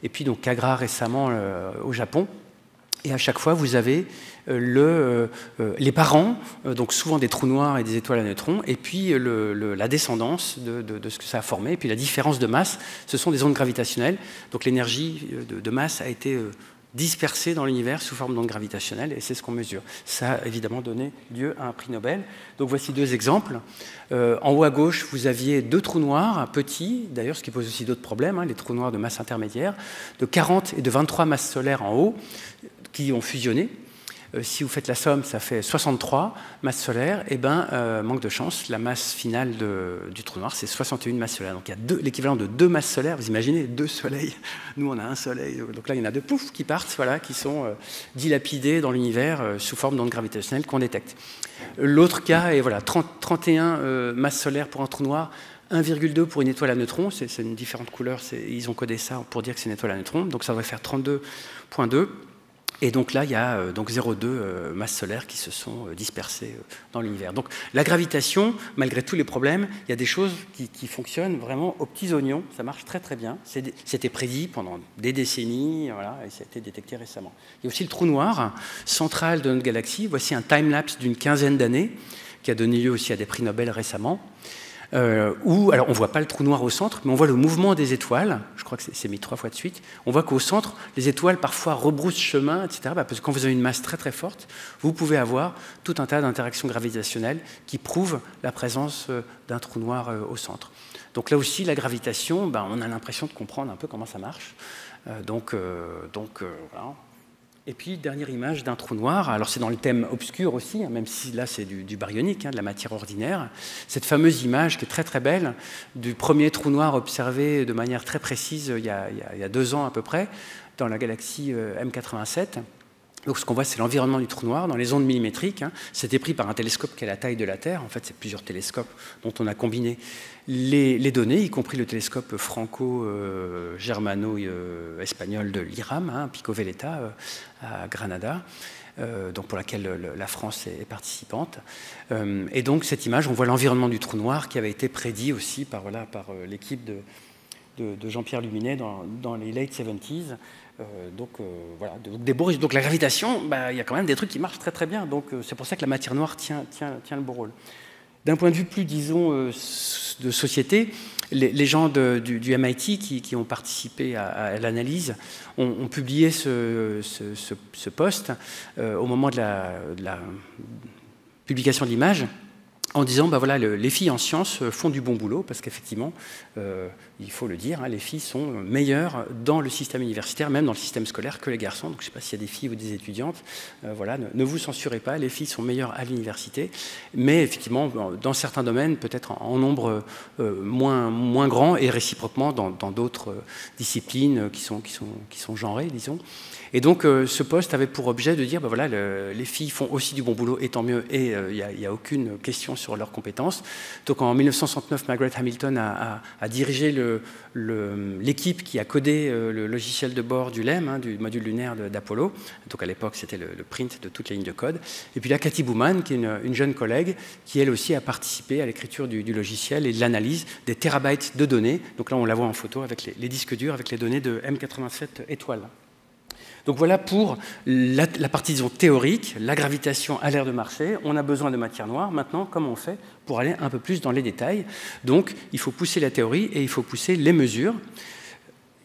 et puis donc Cagra récemment au Japon. Et à chaque fois, vous avez euh, euh, euh, les parents, donc souvent des trous noirs et des étoiles à neutrons, et puis la descendance de, ce que ça a formé, et puis la différence de masse, ce sont des ondes gravitationnelles. Donc l'énergie de, masse a été dispersée dans l'univers sous forme d'ondes gravitationnelles, et c'est ce qu'on mesure. Ça a évidemment donné lieu à un prix Nobel. Donc voici deux exemples. en haut à gauche, vous aviez deux trous noirs, petits, d'ailleurs, ce qui pose aussi d'autres problèmes, hein, les trous noirs de masse intermédiaire, de 40 et de 23 masses solaires en haut, qui ont fusionné. Euh, si vous faites la somme, ça fait 63 masses solaires. Et eh ben, euh, manque de chance, la masse finale du trou noir, c'est 61 masses solaires. Donc il y a l'équivalent de deux masses solaires. Vous imaginez deux soleils. Nous, on a un soleil. Donc là, il y en a deux pouf qui partent, voilà, qui sont euh, dilapidés dans l'univers sous forme d'ondes gravitationnelles qu'on détecte. L'autre cas est voilà, 31 masses solaires pour un trou noir. 1,2 pour une étoile à neutrons, c'est une différente couleur, ils ont codé ça pour dire que c'est une étoile à neutrons, donc ça devrait faire 32,2. Et donc là, il y a euh, donc 0,2 euh, masses solaires qui se sont euh, dispersées dans l'univers. Donc la gravitation, malgré tous les problèmes, il y a des choses qui, fonctionnent vraiment aux petits oignons. Ça marche très très bien. C'était prédit pendant des décennies, voilà, et ça a été détecté récemment. Il y a aussi le trou noir central de notre galaxie. Voici un time-lapse d'une quinzaine d'années qui a donné lieu aussi à des prix Nobel récemment euh, où, alors on ne voit pas le trou noir au centre, mais on voit le mouvement des étoiles, je crois que c'est mis trois fois de suite, on voit qu'au centre, les étoiles parfois rebroussent chemin, etc., bah, parce que quand vous avez une masse très très forte, vous pouvez avoir tout un tas d'interactions gravitationnelles qui prouvent la présence euh, d'un trou noir euh, au centre. Donc là aussi, la gravitation, bah, on a l'impression de comprendre un peu comment ça marche. Donc, donc voilà, et puis, dernière image d'un trou noir. Alors, c'est dans le thème obscur aussi, hein, même si là, c'est du, baryonique, hein, de la matière ordinaire. Cette fameuse image qui est très, très belle du premier trou noir observé de manière très précise il y a, il y a deux ans à peu près, dans la galaxie euh, M87. Donc ce qu'on voit, c'est l'environnement du trou noir dans les ondes millimétriques. Hein. C'était pris par un télescope qui a la taille de la Terre. En fait, c'est plusieurs télescopes dont on a combiné les, données, y compris le télescope franco-germano-espagnol de l'IRAM, hein, Pico Veleta, euh, à Granada. Euh, pour laquelle la France est participante. Euh, et donc cette image, on voit l'environnement du trou noir qui avait été prédit aussi par, par l'équipe de, de, Jean-Pierre Luminet dans, dans, les late 70s. Euh, donc euh, voilà, donc la gravitation, bah, il y a quand même des trucs qui marchent très très bien. Donc euh, c'est pour ça que la matière noire tient, le beau rôle. D'un point de vue plus, disons, de société, les, gens du, MIT qui, ont participé à, l'analyse ont, publié ce, ce, ce, post au moment de la publication de l'image en disant, bah voilà, les filles en sciences euh, font du bon boulot, parce qu'effectivement, euh, il faut le dire, hein, les filles sont meilleures dans le système universitaire, même dans le système scolaire, que les garçons. Donc je ne sais pas s'il y a des filles ou des étudiantes. Euh, voilà, ne, vous censurez pas, les filles sont meilleures à l'université. Mais effectivement, dans certains domaines, peut-être en, nombre moins, grand, et réciproquement dans d'autres disciplines qui sont, qui, qui sont genrées, disons. Et donc, euh, ce poste avait pour objet de dire, ben voilà, les filles font aussi du bon boulot, et tant mieux, et euh, il n'y a, aucune question sur leurs compétences. Donc, en 1969, Margaret Hamilton a, dirigé l'équipe qui a codé euh, le logiciel de bord du LEM, hein, du module lunaire d'Apollo. Donc, à l'époque, c'était le, print de toutes les lignes de code. Et puis là, Cathy Bouman, qui est une, jeune collègue, qui elle aussi a participé à l'écriture du, logiciel et de l'analyse des terabytes de données. Donc là, on la voit en photo avec les, les disques durs, avec les données de M87 étoiles. Donc voilà pour la, partie théorique, la gravitation à l'air de marcher. On a besoin de matière noire. Maintenant, comment on fait pour aller un peu plus dans les détails? Donc il faut pousser la théorie et il faut pousser les mesures.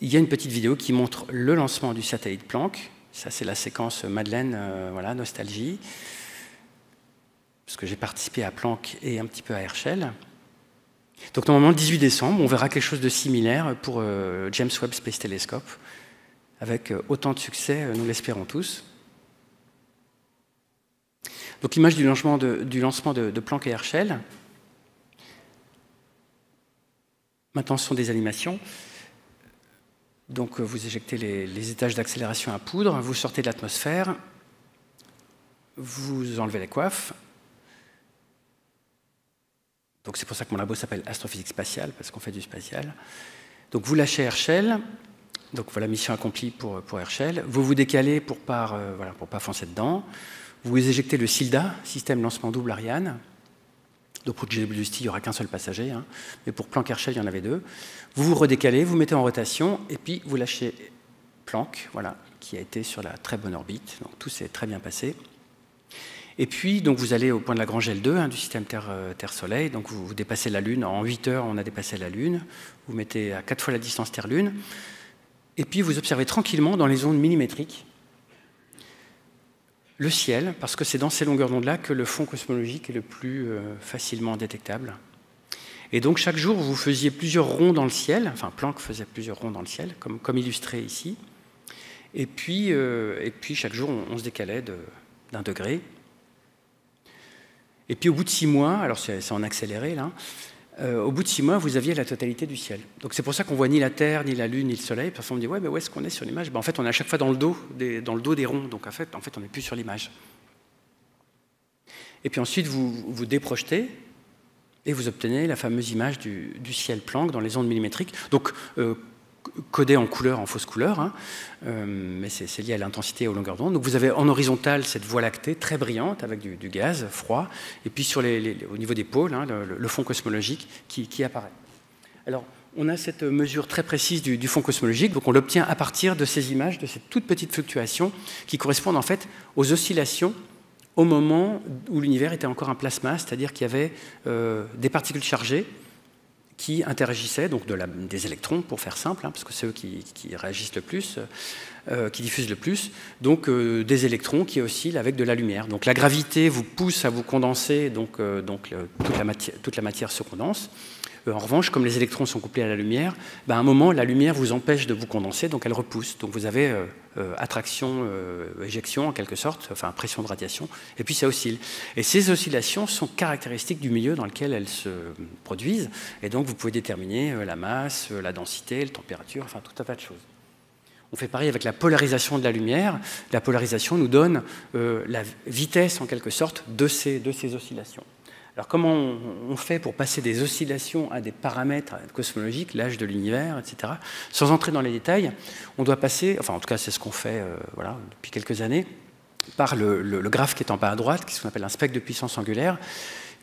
Il y a une petite vidéo qui montre le lancement du satellite Planck. Ça, c'est la séquence Madeleine, euh, voilà, nostalgie. Parce que j'ai participé à Planck et un petit peu à Herschel. Donc normalement, le 18 décembre, on verra quelque chose de similaire pour euh, James Webb Space Telescope avec euh, autant de succès, euh, nous l'espérons tous. Donc l'image du lancement de, Planck et Herschel. Maintenant, ce sont des animations. Donc euh, vous éjectez les, étages d'accélération à poudre, vous sortez de l'atmosphère, vous enlevez les coiffes. Donc c'est pour ça que mon labo s'appelle astrophysique spatiale, parce qu'on fait du spatial. Donc vous lâchez Herschel, donc voilà, mission accomplie pour, pour Herschel. Vous vous décalez pour ne euh, voilà, pas foncer dedans. Vous éjectez le SILDA, système lancement double Ariane. Donc pour JWST, il n'y aura qu'un seul passager, hein. mais pour Planck Herschel, il y en avait deux. Vous vous redécalez, vous mettez en rotation, et puis vous lâchez Planck, voilà, qui a été sur la très bonne orbite. Donc tout s'est très bien passé. Et puis, donc, vous allez au point de Lagrange L2 hein, du système Terre-Soleil. donc, vous, vous, dépassez la Lune. En 8 heures, on a dépassé la Lune. Vous mettez à 4 fois la distance Terre-Lune. Et puis, vous observez tranquillement dans les ondes millimétriques le ciel, parce que c'est dans ces longueurs d'onde-là que le fond cosmologique est le plus euh, facilement détectable. Et donc chaque jour, vous faisiez plusieurs ronds dans le ciel, enfin Planck faisait plusieurs ronds dans le ciel, comme, illustré ici. Et puis, euh, et puis chaque jour, on, se décalait d'un degré. Et puis au bout de six mois, alors c'est en accéléré là, euh, au bout de six mois, vous aviez la totalité du ciel. Donc c'est pour ça qu'on voit ni la Terre, ni la Lune, ni le Soleil. Parfois on me dit ouais, mais où est-ce qu'on est sur l'image? Ben, En fait, on est à chaque fois dans le dos, des, dans le dos des ronds. Donc en fait, en fait on n'est plus sur l'image. Et puis ensuite, vous vous déprojetez et vous obtenez la fameuse image du, ciel Planck dans les ondes millimétriques. Donc euh, codé en couleur, en fausse couleur, hein. euh, mais c'est lié à l'intensité et aux longueurs d'onde. Donc vous avez en horizontal cette voie lactée très brillante avec du, gaz froid, et puis sur les, au niveau des pôles, hein, le, fond cosmologique qui, apparaît. Alors on a cette mesure très précise du, fond cosmologique, donc on l'obtient à partir de ces images, de ces toutes petites fluctuations qui correspondent en fait aux oscillations au moment où l'univers était encore un plasma, c'est-à-dire qu'il y avait euh, des particules chargées qui interagissaient, donc de des électrons pour faire simple, hein, parce que c'est eux qui, réagissent le plus, euh, qui diffusent le plus, donc euh, des électrons qui oscillent avec de la lumière. Donc la gravité vous pousse à vous condenser, donc, euh, toute la matière se condense. Euh, en revanche, comme les électrons sont couplés à la lumière, ben, à un moment, la lumière vous empêche de vous condenser, donc elle repousse. Donc vous avez euh, euh, attraction, éjection en quelque sorte, enfin pression de radiation, et puis ça oscille. Et ces oscillations sont caractéristiques du milieu dans lequel elles se produisent, et donc vous pouvez déterminer la masse, la densité, la température, enfin tout un tas de choses. On fait pareil avec la polarisation de la lumière. La polarisation nous donne la vitesse, en quelque sorte, de ces, de ces oscillations. Alors comment on fait pour passer des oscillations à des paramètres cosmologiques, l'âge de l'univers, etc. Sans entrer dans les détails, on doit passer, enfin en tout cas c'est ce qu'on fait euh, voilà, depuis quelques années, par le, graphe qui est en bas à droite, qui est ce qu'on appelle un spectre de puissance angulaire,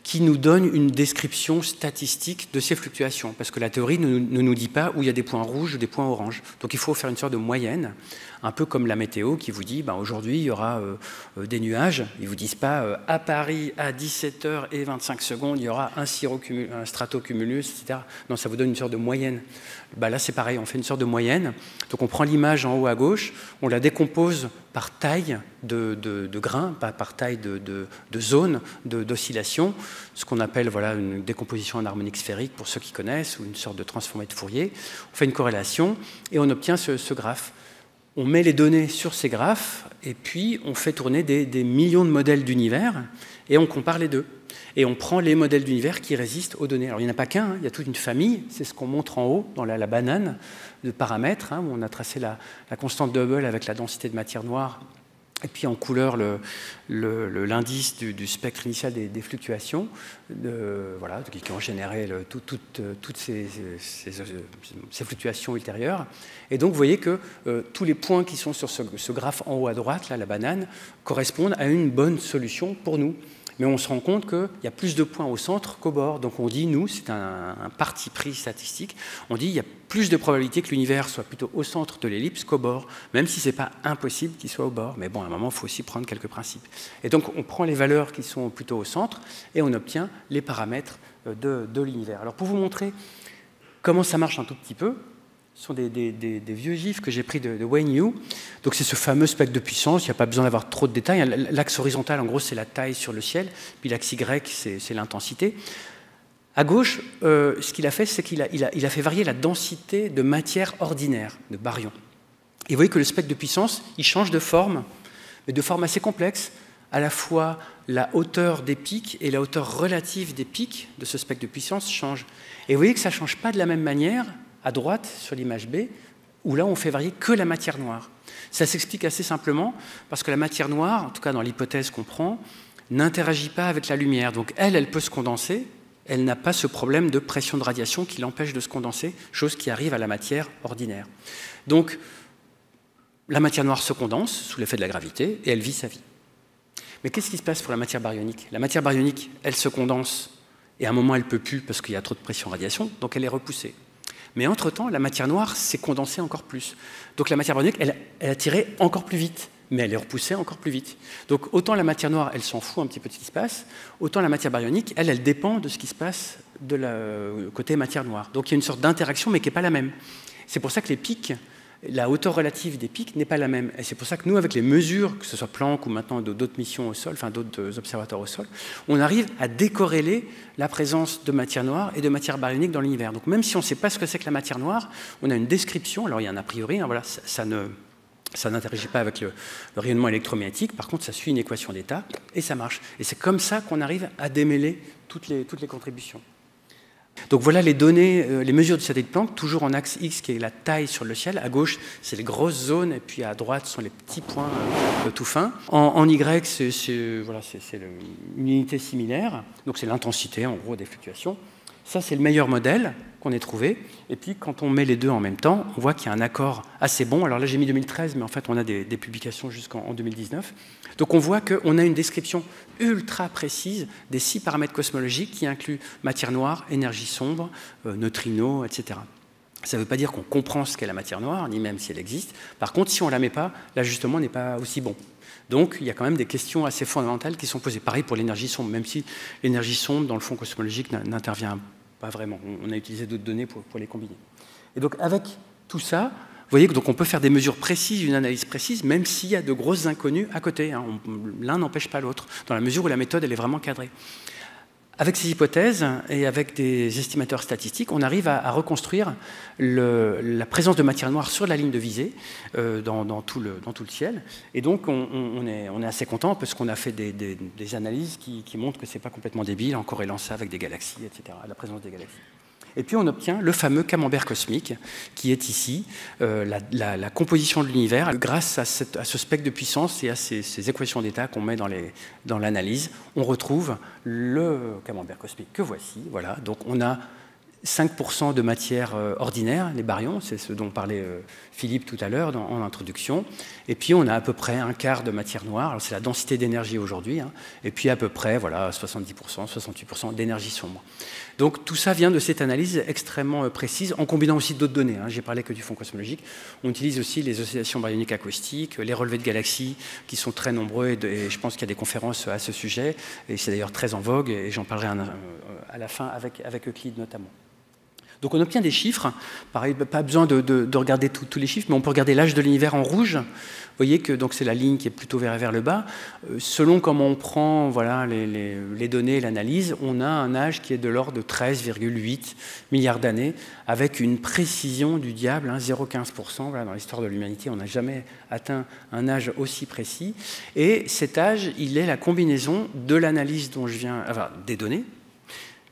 qui nous donne une description statistique de ces fluctuations, parce que la théorie ne, nous dit pas où il y a des points rouges ou des points oranges. Donc il faut faire une sorte de moyenne, un peu comme la météo qui vous dit ben, aujourd'hui il y aura euh, euh, des nuages. Ils ne vous disent pas euh, à Paris à 17h et 25 secondes il y aura un, un stratocumulus, etc. Non, ça vous donne une sorte de moyenne. Ben, là c'est pareil, on fait une sorte de moyenne. Donc on prend l'image en haut à gauche, on la décompose par taille de, de, grains, par, taille de, de d'oscillation, ce qu'on appelle voilà, une décomposition en harmonique sphérique pour ceux qui connaissent, ou une sorte de transformé de Fourier. On fait une corrélation et on obtient ce, graphe. On met les données sur ces graphes et puis on fait tourner des, millions de modèles d'univers et on compare les deux. Et on prend les modèles d'univers qui résistent aux données. Alors il n'y en a pas qu'un, hein, il y a toute une famille, c'est ce qu'on montre en haut dans la, banane de paramètres, hein, où on a tracé la, constante de Hubble avec la densité de matière noire et puis en couleur l'indice du, spectre initial des, fluctuations, voilà, qui ont généré toutes ces, fluctuations ultérieures. Et donc vous voyez que euh, tous les points qui sont sur ce, ce, graphe en haut à droite, là, la banane, correspondent à une bonne solution pour nous mais on se rend compte qu'il y a plus de points au centre qu'au bord. Donc on dit, nous, c'est un, parti pris statistique, on dit qu'il y a plus de probabilité que l'univers soit plutôt au centre de l'ellipse qu'au bord, même si ce n'est pas impossible qu'il soit au bord. Mais bon, à un moment, il faut aussi prendre quelques principes. Et donc on prend les valeurs qui sont plutôt au centre et on obtient les paramètres euh, de, de l'univers. Alors pour vous montrer comment ça marche un tout petit peu, sont des, vieux gifs que j'ai pris de, Wayne Yu. Donc c'est ce fameux spectre de puissance, il n'y a pas besoin d'avoir trop de détails. L'axe horizontal, en gros, c'est la taille sur le ciel, puis l'axe Y, c'est l'intensité. À gauche, euh, ce qu'il a fait, c'est qu'il a, fait varier la densité de matière ordinaire, de baryons. Et vous voyez que le spectre de puissance, il change de forme, mais de forme assez complexe. À la fois, la hauteur des pics et la hauteur relative des pics de ce spectre de puissance changent. Et vous voyez que ça ne change pas de la même manière à droite sur l'image B, où là on fait varier que la matière noire. Ça s'explique assez simplement parce que la matière noire, en tout cas dans l'hypothèse qu'on prend, n'interagit pas avec la lumière. Donc elle, elle peut se condenser, elle n'a pas ce problème de pression de radiation qui l'empêche de se condenser, chose qui arrive à la matière ordinaire. Donc la matière noire se condense sous l'effet de la gravité et elle vit sa vie. Mais qu'est-ce qui se passe pour la matière baryonique? La matière baryonique, elle se condense et à un moment elle ne peut plus parce qu'il y a trop de pression radiation, donc elle est repoussée. Mais entre-temps, la matière noire s'est condensée encore plus. Donc la matière baryonique, elle, elle a tiré encore plus vite mais elle est repoussée encore plus vite. Donc autant la matière noire, elle s'en fout un petit peu de ce qui se passe, autant la matière baryonique, elle, elle dépend de ce qui se passe de la côté matière noire. Donc il y a une sorte d'interaction, mais qui n'est pas la même. C'est pour ça que les pics, la hauteur relative des pics n'est pas la même. Et c'est pour ça que nous, avec les mesures, que ce soit Planck ou maintenant d'autres missions au sol, enfin d'autres observateurs au sol, on arrive à décorréler la présence de matière noire et de matière baryonique dans l'univers. Donc même si on ne sait pas ce que c'est que la matière noire, on a une description, alors il y a un a priori, hein, voilà, ça, ne ça n'interagit pas avec le, rayonnement électromagnétique, par contre ça suit une équation d'état et ça marche. Et c'est comme ça qu'on arrive à démêler toutes les, toutes les contributions. Donc voilà les données, euh, les mesures du satellite Planck, toujours en axe X qui est la taille sur le ciel. À gauche, c'est les grosses zones, et puis à droite sont les petits points euh, tout fins. En, Y, c'est voilà, une unité similaire, donc c'est l'intensité en gros des fluctuations. Ça, c'est le meilleur modèle qu'on ait trouvé. Et puis, quand on met les deux en même temps, on voit qu'il y a un accord assez bon. Alors là, j'ai mis 2013, mais en fait, on a des, publications jusqu'en 2019. Donc, on voit qu'on a une description ultra précise des six paramètres cosmologiques qui incluent matière noire, énergie sombre, euh, neutrinos, etc. Ça ne veut pas dire qu'on comprend ce qu'est la matière noire, ni même si elle existe. Par contre, si on ne la met pas, l'ajustement n'est pas aussi bon. Donc il y a quand même des questions assez fondamentales qui sont posées. Pareil pour l'énergie sombre, même si l'énergie sombre dans le fond cosmologique n'intervient pas vraiment. On a utilisé d'autres données pour, les combiner. Et donc avec tout ça, voyez que donc on peut faire des mesures précises, une analyse précise, même s'il y a de grosses inconnues à côté. Hein. L'un n'empêche pas l'autre, dans la mesure où la méthode elle est vraiment cadrée. Avec ces hypothèses et avec des estimateurs statistiques, on arrive à, reconstruire la présence de matière noire sur la ligne de visée euh, dans, tout le, ciel. Et donc, on, est, assez content parce qu'on a fait des, analyses qui, qui, montrent que ce n'est pas complètement débile en corrélant ça avec des galaxies, etc., la présence des galaxies. Et puis on obtient le fameux camembert cosmique, qui est ici euh, la, composition de l'univers. Grâce à, ce spectre de puissance et à ces, équations d'état qu'on met dans l'analyse, on retrouve le camembert cosmique que voici. Voilà. Donc on a 5% de matière euh, ordinaire, les baryons, c'est ce dont parlait euh, Philippe tout à l'heure en introduction. Et puis on a à peu près un quart de matière noire, c'est la densité d'énergie aujourd'hui, hein. et puis à peu près voilà, 70%, 68% d'énergie sombre. Donc tout ça vient de cette analyse extrêmement euh, précise, en combinant aussi d'autres données. Hein. J'ai parlé que du fond cosmologique. On utilise aussi les oscillations baryoniques acoustiques, les relevés de galaxies, qui sont très nombreux, et, je pense qu'il y a des conférences à ce sujet, et c'est d'ailleurs très en vogue, et j'en parlerai à la fin avec, avec Euclide notamment. Donc on obtient des chiffres, pareil, pas besoin de, regarder tous les chiffres, mais on peut regarder l'âge de l'univers en rouge. Vous voyez que c'est la ligne qui est plutôt vers, vers le bas. Euh, selon comment on prend voilà, les, données et l'analyse, on a un âge qui est de l'ordre de 13,8 milliards d'années, avec une précision du diable, 0,15%. Hein, dans l'histoire de l'humanité, on n'a jamais atteint un âge aussi précis. Et cet âge, il est la combinaison de l'analyse dont je viens, des données,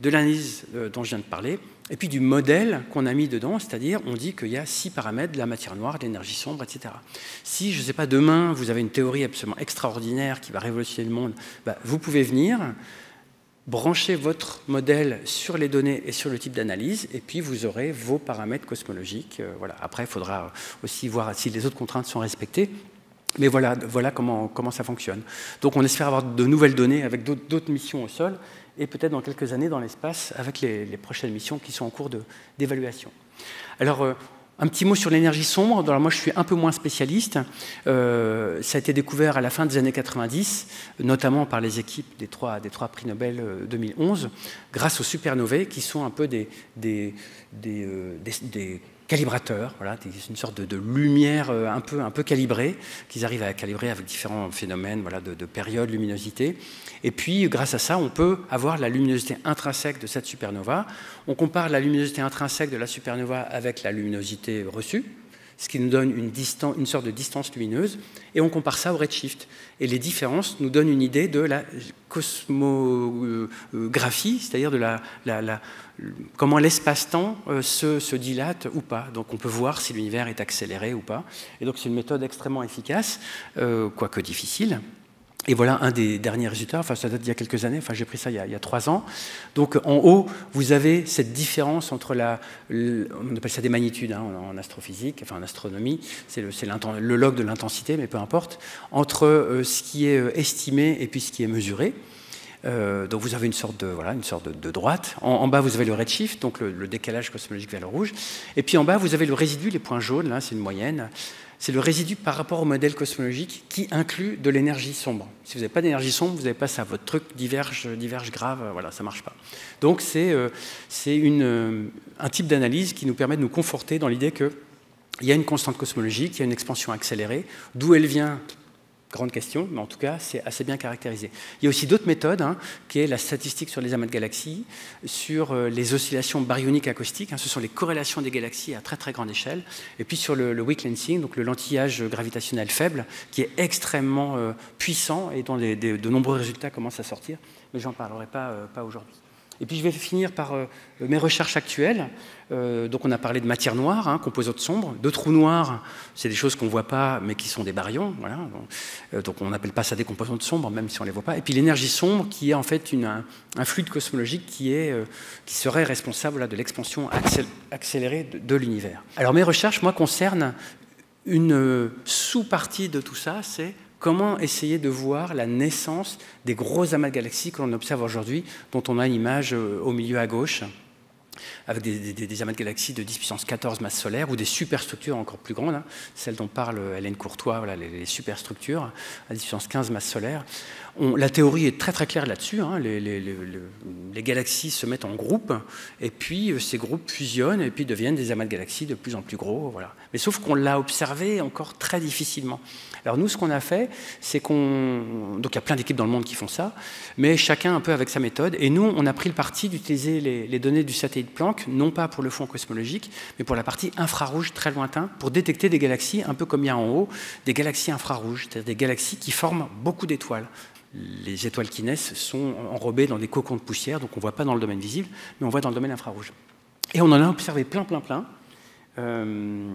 de l'analyse euh, dont je viens de parler, et puis du modèle qu'on a mis dedans, c'est-à-dire on dit qu'il y a six paramètres, la matière noire, l'énergie sombre, etc. Si, je ne sais pas, demain, vous avez une théorie absolument extraordinaire qui va révolutionner le monde, bah, vous pouvez venir, brancher votre modèle sur les données et sur le type d'analyse, et puis vous aurez vos paramètres cosmologiques. Euh, voilà. Après, il faudra aussi voir si les autres contraintes sont respectées. Mais voilà, voilà comment ça fonctionne. Donc on espère avoir de nouvelles données avec d'autres missions au sol, et peut-être dans quelques années dans l'espace avec les, prochaines missions qui sont en cours d'évaluation. Alors, euh, un petit mot sur l'énergie sombre. Alors moi, je suis un peu moins spécialiste. Euh, ça a été découvert à la fin des années 90, notamment par les équipes des trois, des trois prix Nobel 2011, euh, grâce aux supernovae, qui sont un peu des, des, des, des calibrateurs, voilà, une sorte de, lumière euh, un peu, un peu calibrée, qu'ils arrivent à calibrer avec différents phénomènes voilà, de, de période, luminosité. Et puis, grâce à ça, on peut avoir la luminosité intrinsèque de cette supernova. On compare la luminosité intrinsèque de la supernova avec la luminosité reçue, ce qui nous donne une, sorte de distance lumineuse, et on compare ça au redshift. Et les différences nous donnent une idée de la cosmographie, c'est-à-dire de la, comment l'espace-temps euh, se, dilate ou pas. Donc on peut voir si l'univers est accéléré ou pas. Et donc c'est une méthode extrêmement efficace, euh, quoique difficile. Et voilà un des derniers résultats, enfin ça date d'il y a quelques années, enfin j'ai pris ça il y, a, trois ans. Donc en haut, vous avez cette différence entre la, on appelle ça des magnitudes hein, en, astrophysique, enfin en astronomie, c'est le, log de l'intensité, mais peu importe, entre euh, ce qui est estimé et puis ce qui est mesuré. Euh, donc vous avez une sorte de, voilà, une sorte de, droite. En, bas, vous avez le redshift, donc le, décalage cosmologique vers le rouge. Et puis en bas, vous avez le résidu, les points jaunes, c'est une moyenne. C'est le résidu par rapport au modèle cosmologique qui inclut de l'énergie sombre. Si vous n'avez pas d'énergie sombre, vous n'avez pas ça. Votre truc diverge, grave, voilà, ça ne marche pas. Donc c'est euh, euh, un type d'analyse qui nous permet de nous conforter dans l'idée qu'il y a une constante cosmologique, il y a une expansion accélérée. D'où elle vient Grande question, mais en tout cas, c'est assez bien caractérisé. Il y a aussi d'autres méthodes, hein, qui est la statistique sur les amas de galaxies, sur euh, les oscillations baryoniques acoustiques, hein, ce sont les corrélations des galaxies à très très grande échelle, et puis sur le, weak lensing, donc le lentillage gravitationnel faible, qui est extrêmement euh, puissant et dont de nombreux résultats commencent à sortir, mais j'en parlerai pas, euh, pas aujourd'hui. Et puis je vais finir par euh, mes recherches actuelles. Euh, donc on a parlé de matière noire, hein, composantes sombres, de trous noirs, c'est des choses qu'on ne voit pas mais qui sont des baryons. Voilà. Donc, euh, on n'appelle pas ça des composantes sombres même si on ne les voit pas. Et puis l'énergie sombre qui est en fait un, fluide cosmologique qui serait responsable de l'expansion accélérée de, de l'univers. Alors mes recherches, moi, concernent une sous-partie de tout ça, c'est comment essayer de voir la naissance des gros amas de galaxies que l'on observe aujourd'hui, dont on a une image euh, au milieu à gauche, avec des, amas de galaxies de 10 puissance 14 masses solaires ou des superstructures encore plus grandes, hein, celles dont parle Hélène Courtois, voilà, les, superstructures à 10 puissance 15 masses solaires. La théorie est très très claire là-dessus. Hein, les, galaxies se mettent en groupe et puis euh, ces groupes fusionnent et puis deviennent des amas de galaxies de plus en plus gros. Mais sauf qu'on l'a observé encore très difficilement. Alors nous, ce qu'on a fait, c'est qu'on... Donc il y a plein d'équipes dans le monde qui font ça, mais chacun un peu avec sa méthode. Et nous, on a pris le parti d'utiliser les, données du satellite Planck, non pas pour le fond cosmologique, mais pour la partie infrarouge très lointain, pour détecter des galaxies, un peu comme il y a en haut, des galaxies infrarouges, c'est-à-dire des galaxies qui forment beaucoup d'étoiles. Les étoiles qui naissent sont enrobées dans des cocons de poussière, donc on ne voit pas dans le domaine visible, mais on voit dans le domaine infrarouge. Et on en a observé plein, plein, plein. Euh,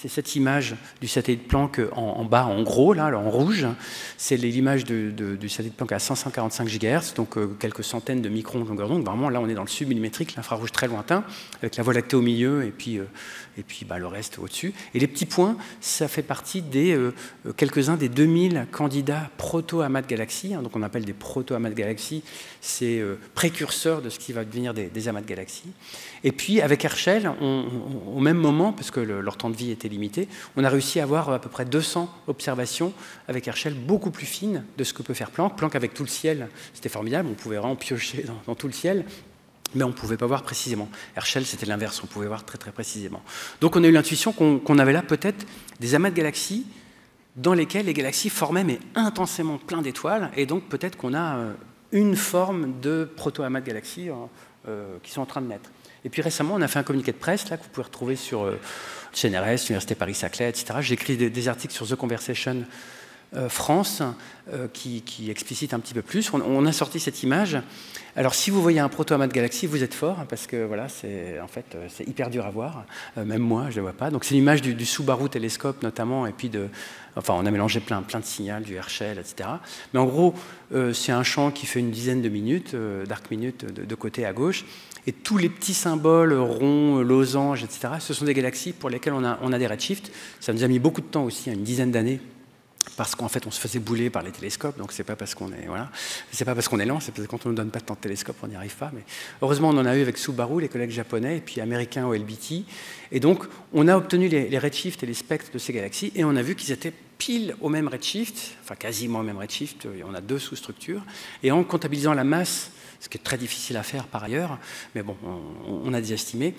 c'est cette image du satellite Planck en, bas, en gros, là, en rouge. C'est l'image du satellite Planck à 545 GHz, donc euh, quelques centaines de microns de longueur d'onde. Vraiment, là, on est dans le submillimétrique, l'infrarouge très lointain, avec la Voie lactée au milieu et puis, euh, et puis bah, le reste au-dessus. Et les petits points, ça fait partie des euh, quelques-uns des 2000 candidats proto-amas de galaxies. Hein, donc on appelle des proto-amas de galaxies. C'est précurseur de ce qui va devenir des, des amas de galaxies. Et puis avec Herschel, au même moment, parce que leur temps de vie était limité, on a réussi à avoir à peu près 200 observations avec Herschel beaucoup plus fines de ce que peut faire Planck. Planck avec tout le ciel, c'était formidable, on pouvait vraiment piocher dans, tout le ciel. Mais on ne pouvait pas voir précisément. Herschel, c'était l'inverse, on pouvait voir très très précisément. Donc on a eu l'intuition qu'on avait là peut-être des amas de galaxies dans lesquels les galaxies formaient mais intensément plein d'étoiles, et donc peut-être qu'on a euh, une forme de proto-amas de galaxies euh, euh, qui sont en train de naître. Et puis récemment, on a fait un communiqué de presse là, que vous pouvez retrouver sur euh, CNRS, l'Université Paris-Saclay, etc. J'ai écrit des, articles sur The Conversation euh, France euh, qui, qui, explicite un petit peu plus. On, a sorti cette image. Alors, si vous voyez un proto-amas de galaxie, vous êtes fort, hein, parce que voilà, c'est en fait c'est hyper dur à voir. même moi, je ne le vois pas. Donc, c'est l'image du, Subaru télescope notamment, et puis de, enfin, on a mélangé plein, plein de signaux, du Herschel, etc. Mais en gros, c'est un champ qui fait une dizaine de minutes, d'arc minutes de, côté à gauche. Et tous les petits symboles ronds, losanges, etc., ce sont des galaxies pour lesquelles on a, des redshifts. Ça nous a mis beaucoup de temps aussi, une dizaine d'années, parce qu'en fait on se faisait bouler par les télescopes, donc c'est pas parce qu'on est voilà, c'est pas parce qu'on est lent, c'est parce que quand on ne donne pas tant de télescopes, on n'y arrive pas. Mais heureusement, on en a eu avec Subaru, les collègues japonais, et puis américains au LBT, et donc on a obtenu les, les redshifts et les spectres de ces galaxies, et on a vu qu'ils étaient pile au même redshift, enfin quasiment au même redshift, on a deux sous-structures, et en comptabilisant la masse ce qui est très difficile à faire par ailleurs, mais bon, on, a des estimés.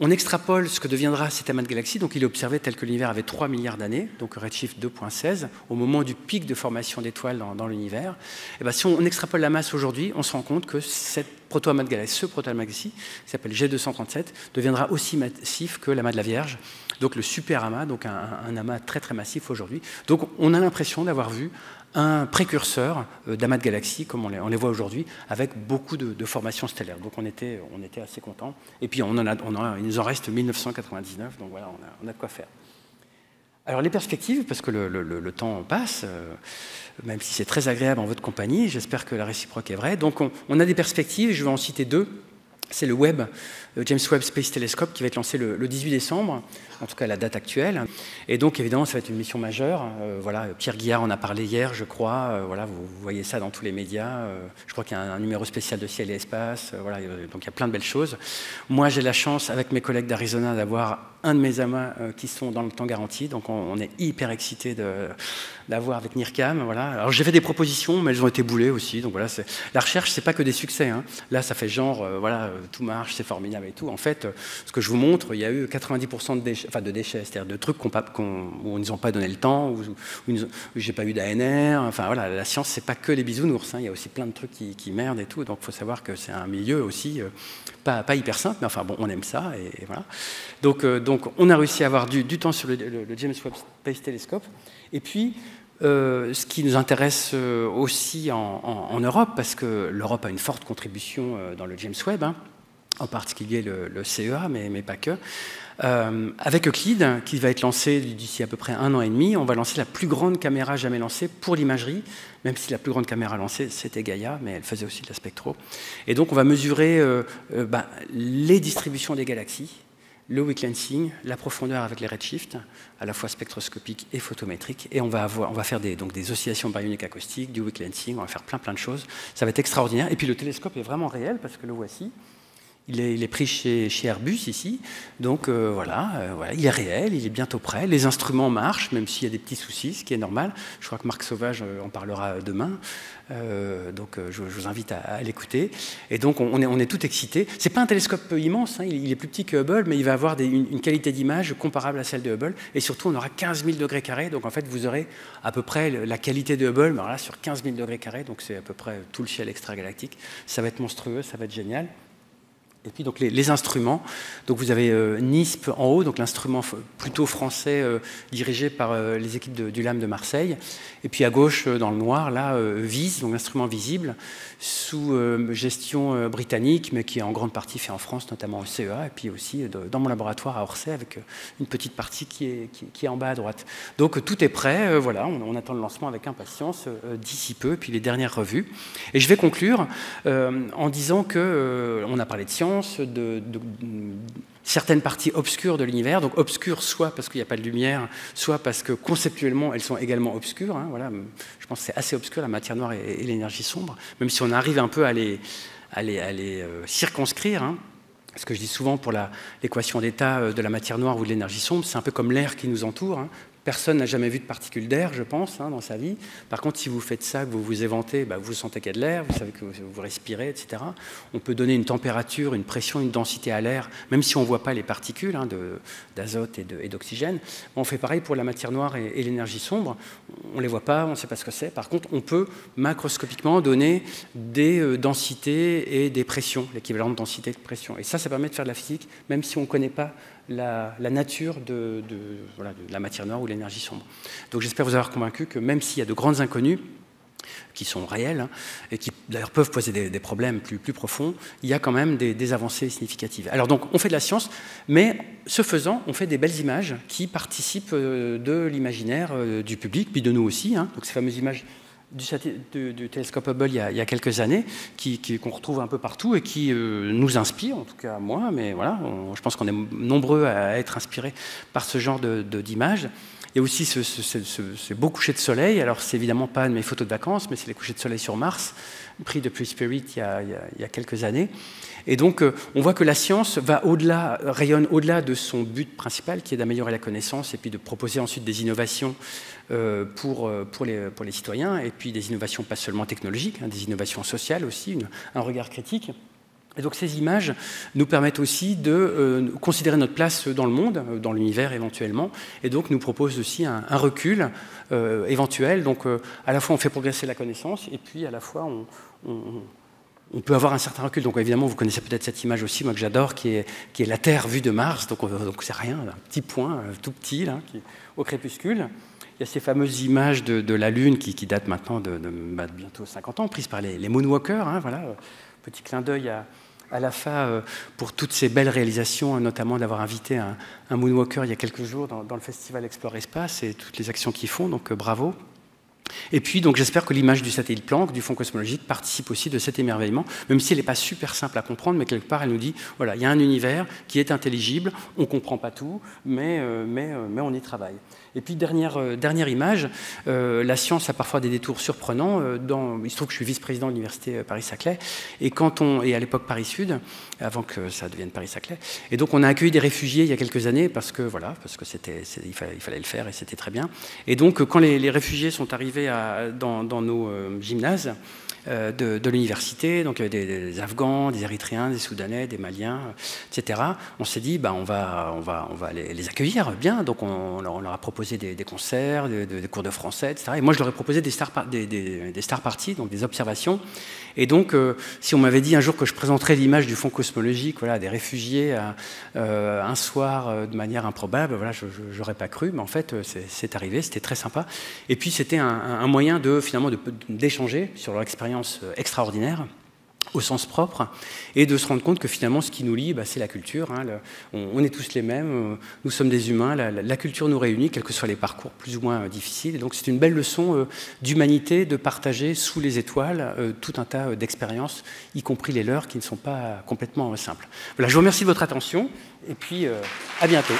On extrapole ce que deviendra cet amas de galaxies, donc il est observé tel que l'univers avait 3 milliards d'années, donc redshift 2.16, au moment du pic de formation d'étoiles dans, l'univers. Et eh bien, si on extrapole la masse aujourd'hui, on se rend compte que cette proto-amas de galaxies, ce proto-amas de galaxies, qui s'appelle G237, deviendra aussi massif que l'amas de la Vierge, donc le super amas, donc un amas très très massif aujourd'hui. Donc on a l'impression d'avoir vu un précurseur euh, d'amas de galaxies, comme on les, voit aujourd'hui, avec beaucoup de, formations stellaires. Donc on était, assez contents. Et puis il nous en reste 1999, donc voilà, on a, de quoi faire. Alors les perspectives, parce que le, temps passe, euh, même si c'est très agréable en votre compagnie, j'espère que la réciproque est vraie. Donc on, a des perspectives, je vais en citer deux. c'est le Webb, le James Webb Space Telescope, qui va être lancé le, 18 décembre, en tout cas la date actuelle. Et donc, évidemment, ça va être une mission majeure. Euh, voilà, Pierre Guillard en a parlé hier, je crois. Euh, voilà, vous, voyez ça dans tous les médias. Euh, je crois qu'il y a un, numéro spécial de Ciel et Espace. voilà, donc il y a plein de belles choses. Moi, j'ai la chance, avec mes collègues d'Arizona, d'avoir un de mes amas qui sont dans le temps garanti. Donc, on, est hyper excités d'avoir avec NIRCAM. Voilà. Alors, j'ai fait des propositions, mais elles ont été boulées aussi. Donc, voilà, la recherche, c'est pas que des succès. Hein. Là, ça fait genre, voilà, tout marche, c'est formidable et tout. En fait, ce que je vous montre, il y a eu 90% de déchets, de déchets, c'est-à-dire de trucs qu'on, où ils n'ont pas donné le temps, où, où, j'ai pas eu d'ANR. Enfin voilà, la science, c'est pas que les bisounours. Hein. il y a aussi plein de trucs qui, merdent et tout. Donc, il faut savoir que c'est un milieu aussi euh, pas, hyper simple, mais enfin bon, on aime ça et, voilà. Donc, euh, donc, on a réussi à avoir du, temps sur le, James Webb Space Telescope. Et puis, euh, ce qui nous intéresse aussi en, Europe, parce que l'Europe a une forte contribution dans le James Webb, hein, en particulier le, CEA, mais, pas que. Euh, avec Euclid, qui va être lancé d'ici à peu près un an et demi, on va lancer la plus grande caméra jamais lancée pour l'imagerie, même si la plus grande caméra lancée, c'était Gaia, mais elle faisait aussi de la spectro. Et donc, on va mesurer euh, euh, bah, les distributions des galaxies, le weak lensing, la profondeur avec les redshifts, à la fois spectroscopique et photométrique. Et on va, avoir, on va faire des, donc des oscillations baryoniques acoustiques, du weak lensing, on va faire plein plein de choses. Ça va être extraordinaire. Et puis le télescope est vraiment réel parce que le voici. Il est, pris chez, Airbus ici, donc euh, voilà, euh, voilà, il est réel, il est bientôt prêt. Les instruments marchent, même s'il y a des petits soucis, ce qui est normal. Je crois que Marc Sauvage euh, en parlera demain, donc je, vous invite à, l'écouter. Et donc on est, on est tout excité. C'est pas un télescope immense, hein, il, est plus petit que Hubble, mais il va avoir une, qualité d'image comparable à celle de Hubble. Et surtout, on aura 15 000 degrés carrés, donc en fait, vous aurez à peu près la qualité de Hubble, mais là sur 15 000 degrés carrés, donc c'est à peu près tout le ciel extragalactique. Ça va être monstrueux, ça va être génial. Et puis donc les, instruments. Donc vous avez euh, NISP en haut, donc l'instrument plutôt français euh, dirigé par euh, les équipes du LAM de Marseille. Et puis à gauche, dans le noir, là, VIS, donc l'instrument visible, sous gestion britannique, mais qui est en grande partie fait en France, notamment au CEA, et puis aussi dans mon laboratoire à Orsay, avec une petite partie qui est, qui, est en bas à droite. Donc tout est prêt, voilà, on, attend le lancement avec impatience d'ici peu, puis les dernières revues. Et je vais conclure en disant que on a parlé de science, de, certaines parties obscures de l'univers, donc obscures soit parce qu'il n'y a pas de lumière, soit parce que conceptuellement elles sont également obscures. Hein, voilà, je pense que c'est assez obscur la matière noire et, l'énergie sombre, même si on arrive un peu à les, euh, circonscrire. Hein. Ce que je dis souvent pour l'équation d'état euh, de la matière noire ou de l'énergie sombre, c'est un peu comme l'air qui nous entoure. Hein. Personne n'a jamais vu de particules d'air, je pense, hein, dans sa vie. Par contre, si vous faites ça, que vous vous éventez, bah, vous sentez qu'il y a de l'air, vous savez que vous respirez, etc. On peut donner une température, une pression, une densité à l'air, même si on ne voit pas les particules hein, d'azote et d'oxygène. On fait pareil pour la matière noire et, l'énergie sombre. On ne les voit pas, on ne sait pas ce que c'est. Par contre, on peut macroscopiquement donner des euh, densités et des pressions, l'équivalent de densité et de pression. Et ça, ça permet de faire de la physique, même si on ne connaît pas la, nature de, la matière noire ou l'énergie sombre. Donc j'espère vous avoir convaincu que même s'il y a de grandes inconnues, qui sont réelles hein, et qui d'ailleurs peuvent poser des, problèmes plus, profonds, il y a quand même des, avancées significatives. Alors donc on fait de la science, mais ce faisant, on fait des belles images qui participent euh, de l'imaginaire euh, du public, puis de nous aussi. Hein. donc ces fameuses images du, télescope Hubble il y, a, quelques années, qu'on qui, retrouve un peu partout et qui euh, nous inspire, en tout cas moi, mais voilà, je pense qu'on est nombreux à être inspirés par ce genre d'images. A aussi ce, beau coucher de soleil. Alors, c'est évidemment pas de mes photos de vacances, mais c'est les couchers de soleil sur Mars, pris depuis Spirit il y a quelques années. Et donc, euh, on voit que la science va au-delà, rayonne au-delà de son but principal, qui est d'améliorer la connaissance et puis de proposer ensuite des innovations euh, pour, euh, les, citoyens, et puis des innovations pas seulement technologiques, hein, des innovations sociales aussi, un regard critique. Et donc ces images nous permettent aussi de considérer notre place dans le monde, dans l'univers éventuellement, et donc nous proposent aussi un, recul éventuel. Donc à la fois on fait progresser la connaissance, et puis à la fois on peut avoir un certain recul. Donc évidemment, vous connaissez peut-être cette image aussi, moi que j'adore, qui est, qui la Terre vue de Mars. Donc c'est rien, un petit point, euh, tout petit, là, au crépuscule. Il y a ces fameuses images de, la Lune qui, datent maintenant de, bah, bientôt 50 ans, prises par les, moonwalkers. Hein, voilà. Petit clin d'œil à, à l'AFA euh, pour toutes ces belles réalisations, notamment d'avoir invité un, moonwalker il y a quelques jours dans, le festival Explore Espace et toutes les actions qu'ils font. Donc euh, bravo. Et puis, j'espère que l'image du satellite Planck, du fond cosmologique, participe aussi de cet émerveillement, même si elle n'est pas super simple à comprendre, mais quelque part, elle nous dit, voilà, il y a un univers qui est intelligible, on ne comprend pas tout, mais, euh, euh, mais on y travaille. Et puis, dernière, euh, dernière image, euh, la science a parfois des détours surprenants. Euh, il se trouve que je suis vice-président de l'université Paris-Saclay, et, et à l'époque Paris-Sud, avant que ça devienne Paris-Saclay. Et donc, on a accueilli des réfugiés il y a quelques années, parce que, voilà, parce que c'était, il, fallait, le faire, et c'était très bien. Et donc, quand les, réfugiés sont arrivés dans, nos gymnases, de, de l'université, donc des, des, Afghans, des Érythréens, des Soudanais, des Maliens, etc. On s'est dit, bah, on va, on va, on va les, accueillir bien. Donc on, leur a proposé des, concerts, des, cours de français, etc. Et moi, je leur ai proposé des star, des, star parties, donc des observations. Et donc, euh, si on m'avait dit un jour que je présenterais l'image du fond cosmologique, voilà, des réfugiés euh, un soir euh, de manière improbable, voilà, je n'aurais pas cru, mais en fait, c'est arrivé, c'était très sympa. Et puis, c'était un, moyen de finalement d'échanger sur leur expérience extraordinaire au sens propre, et de se rendre compte que finalement ce qui nous lie, bah, c'est la culture. Hein, on, est tous les mêmes, euh, nous sommes des humains, la, culture nous réunit, quels que soient les parcours plus ou moins euh, difficiles. Et donc c'est une belle leçon euh, d'humanité de partager sous les étoiles euh, tout un tas d'expériences, y compris les leurs, qui ne sont pas complètement simples. Voilà, je vous remercie de votre attention, et puis à bientôt.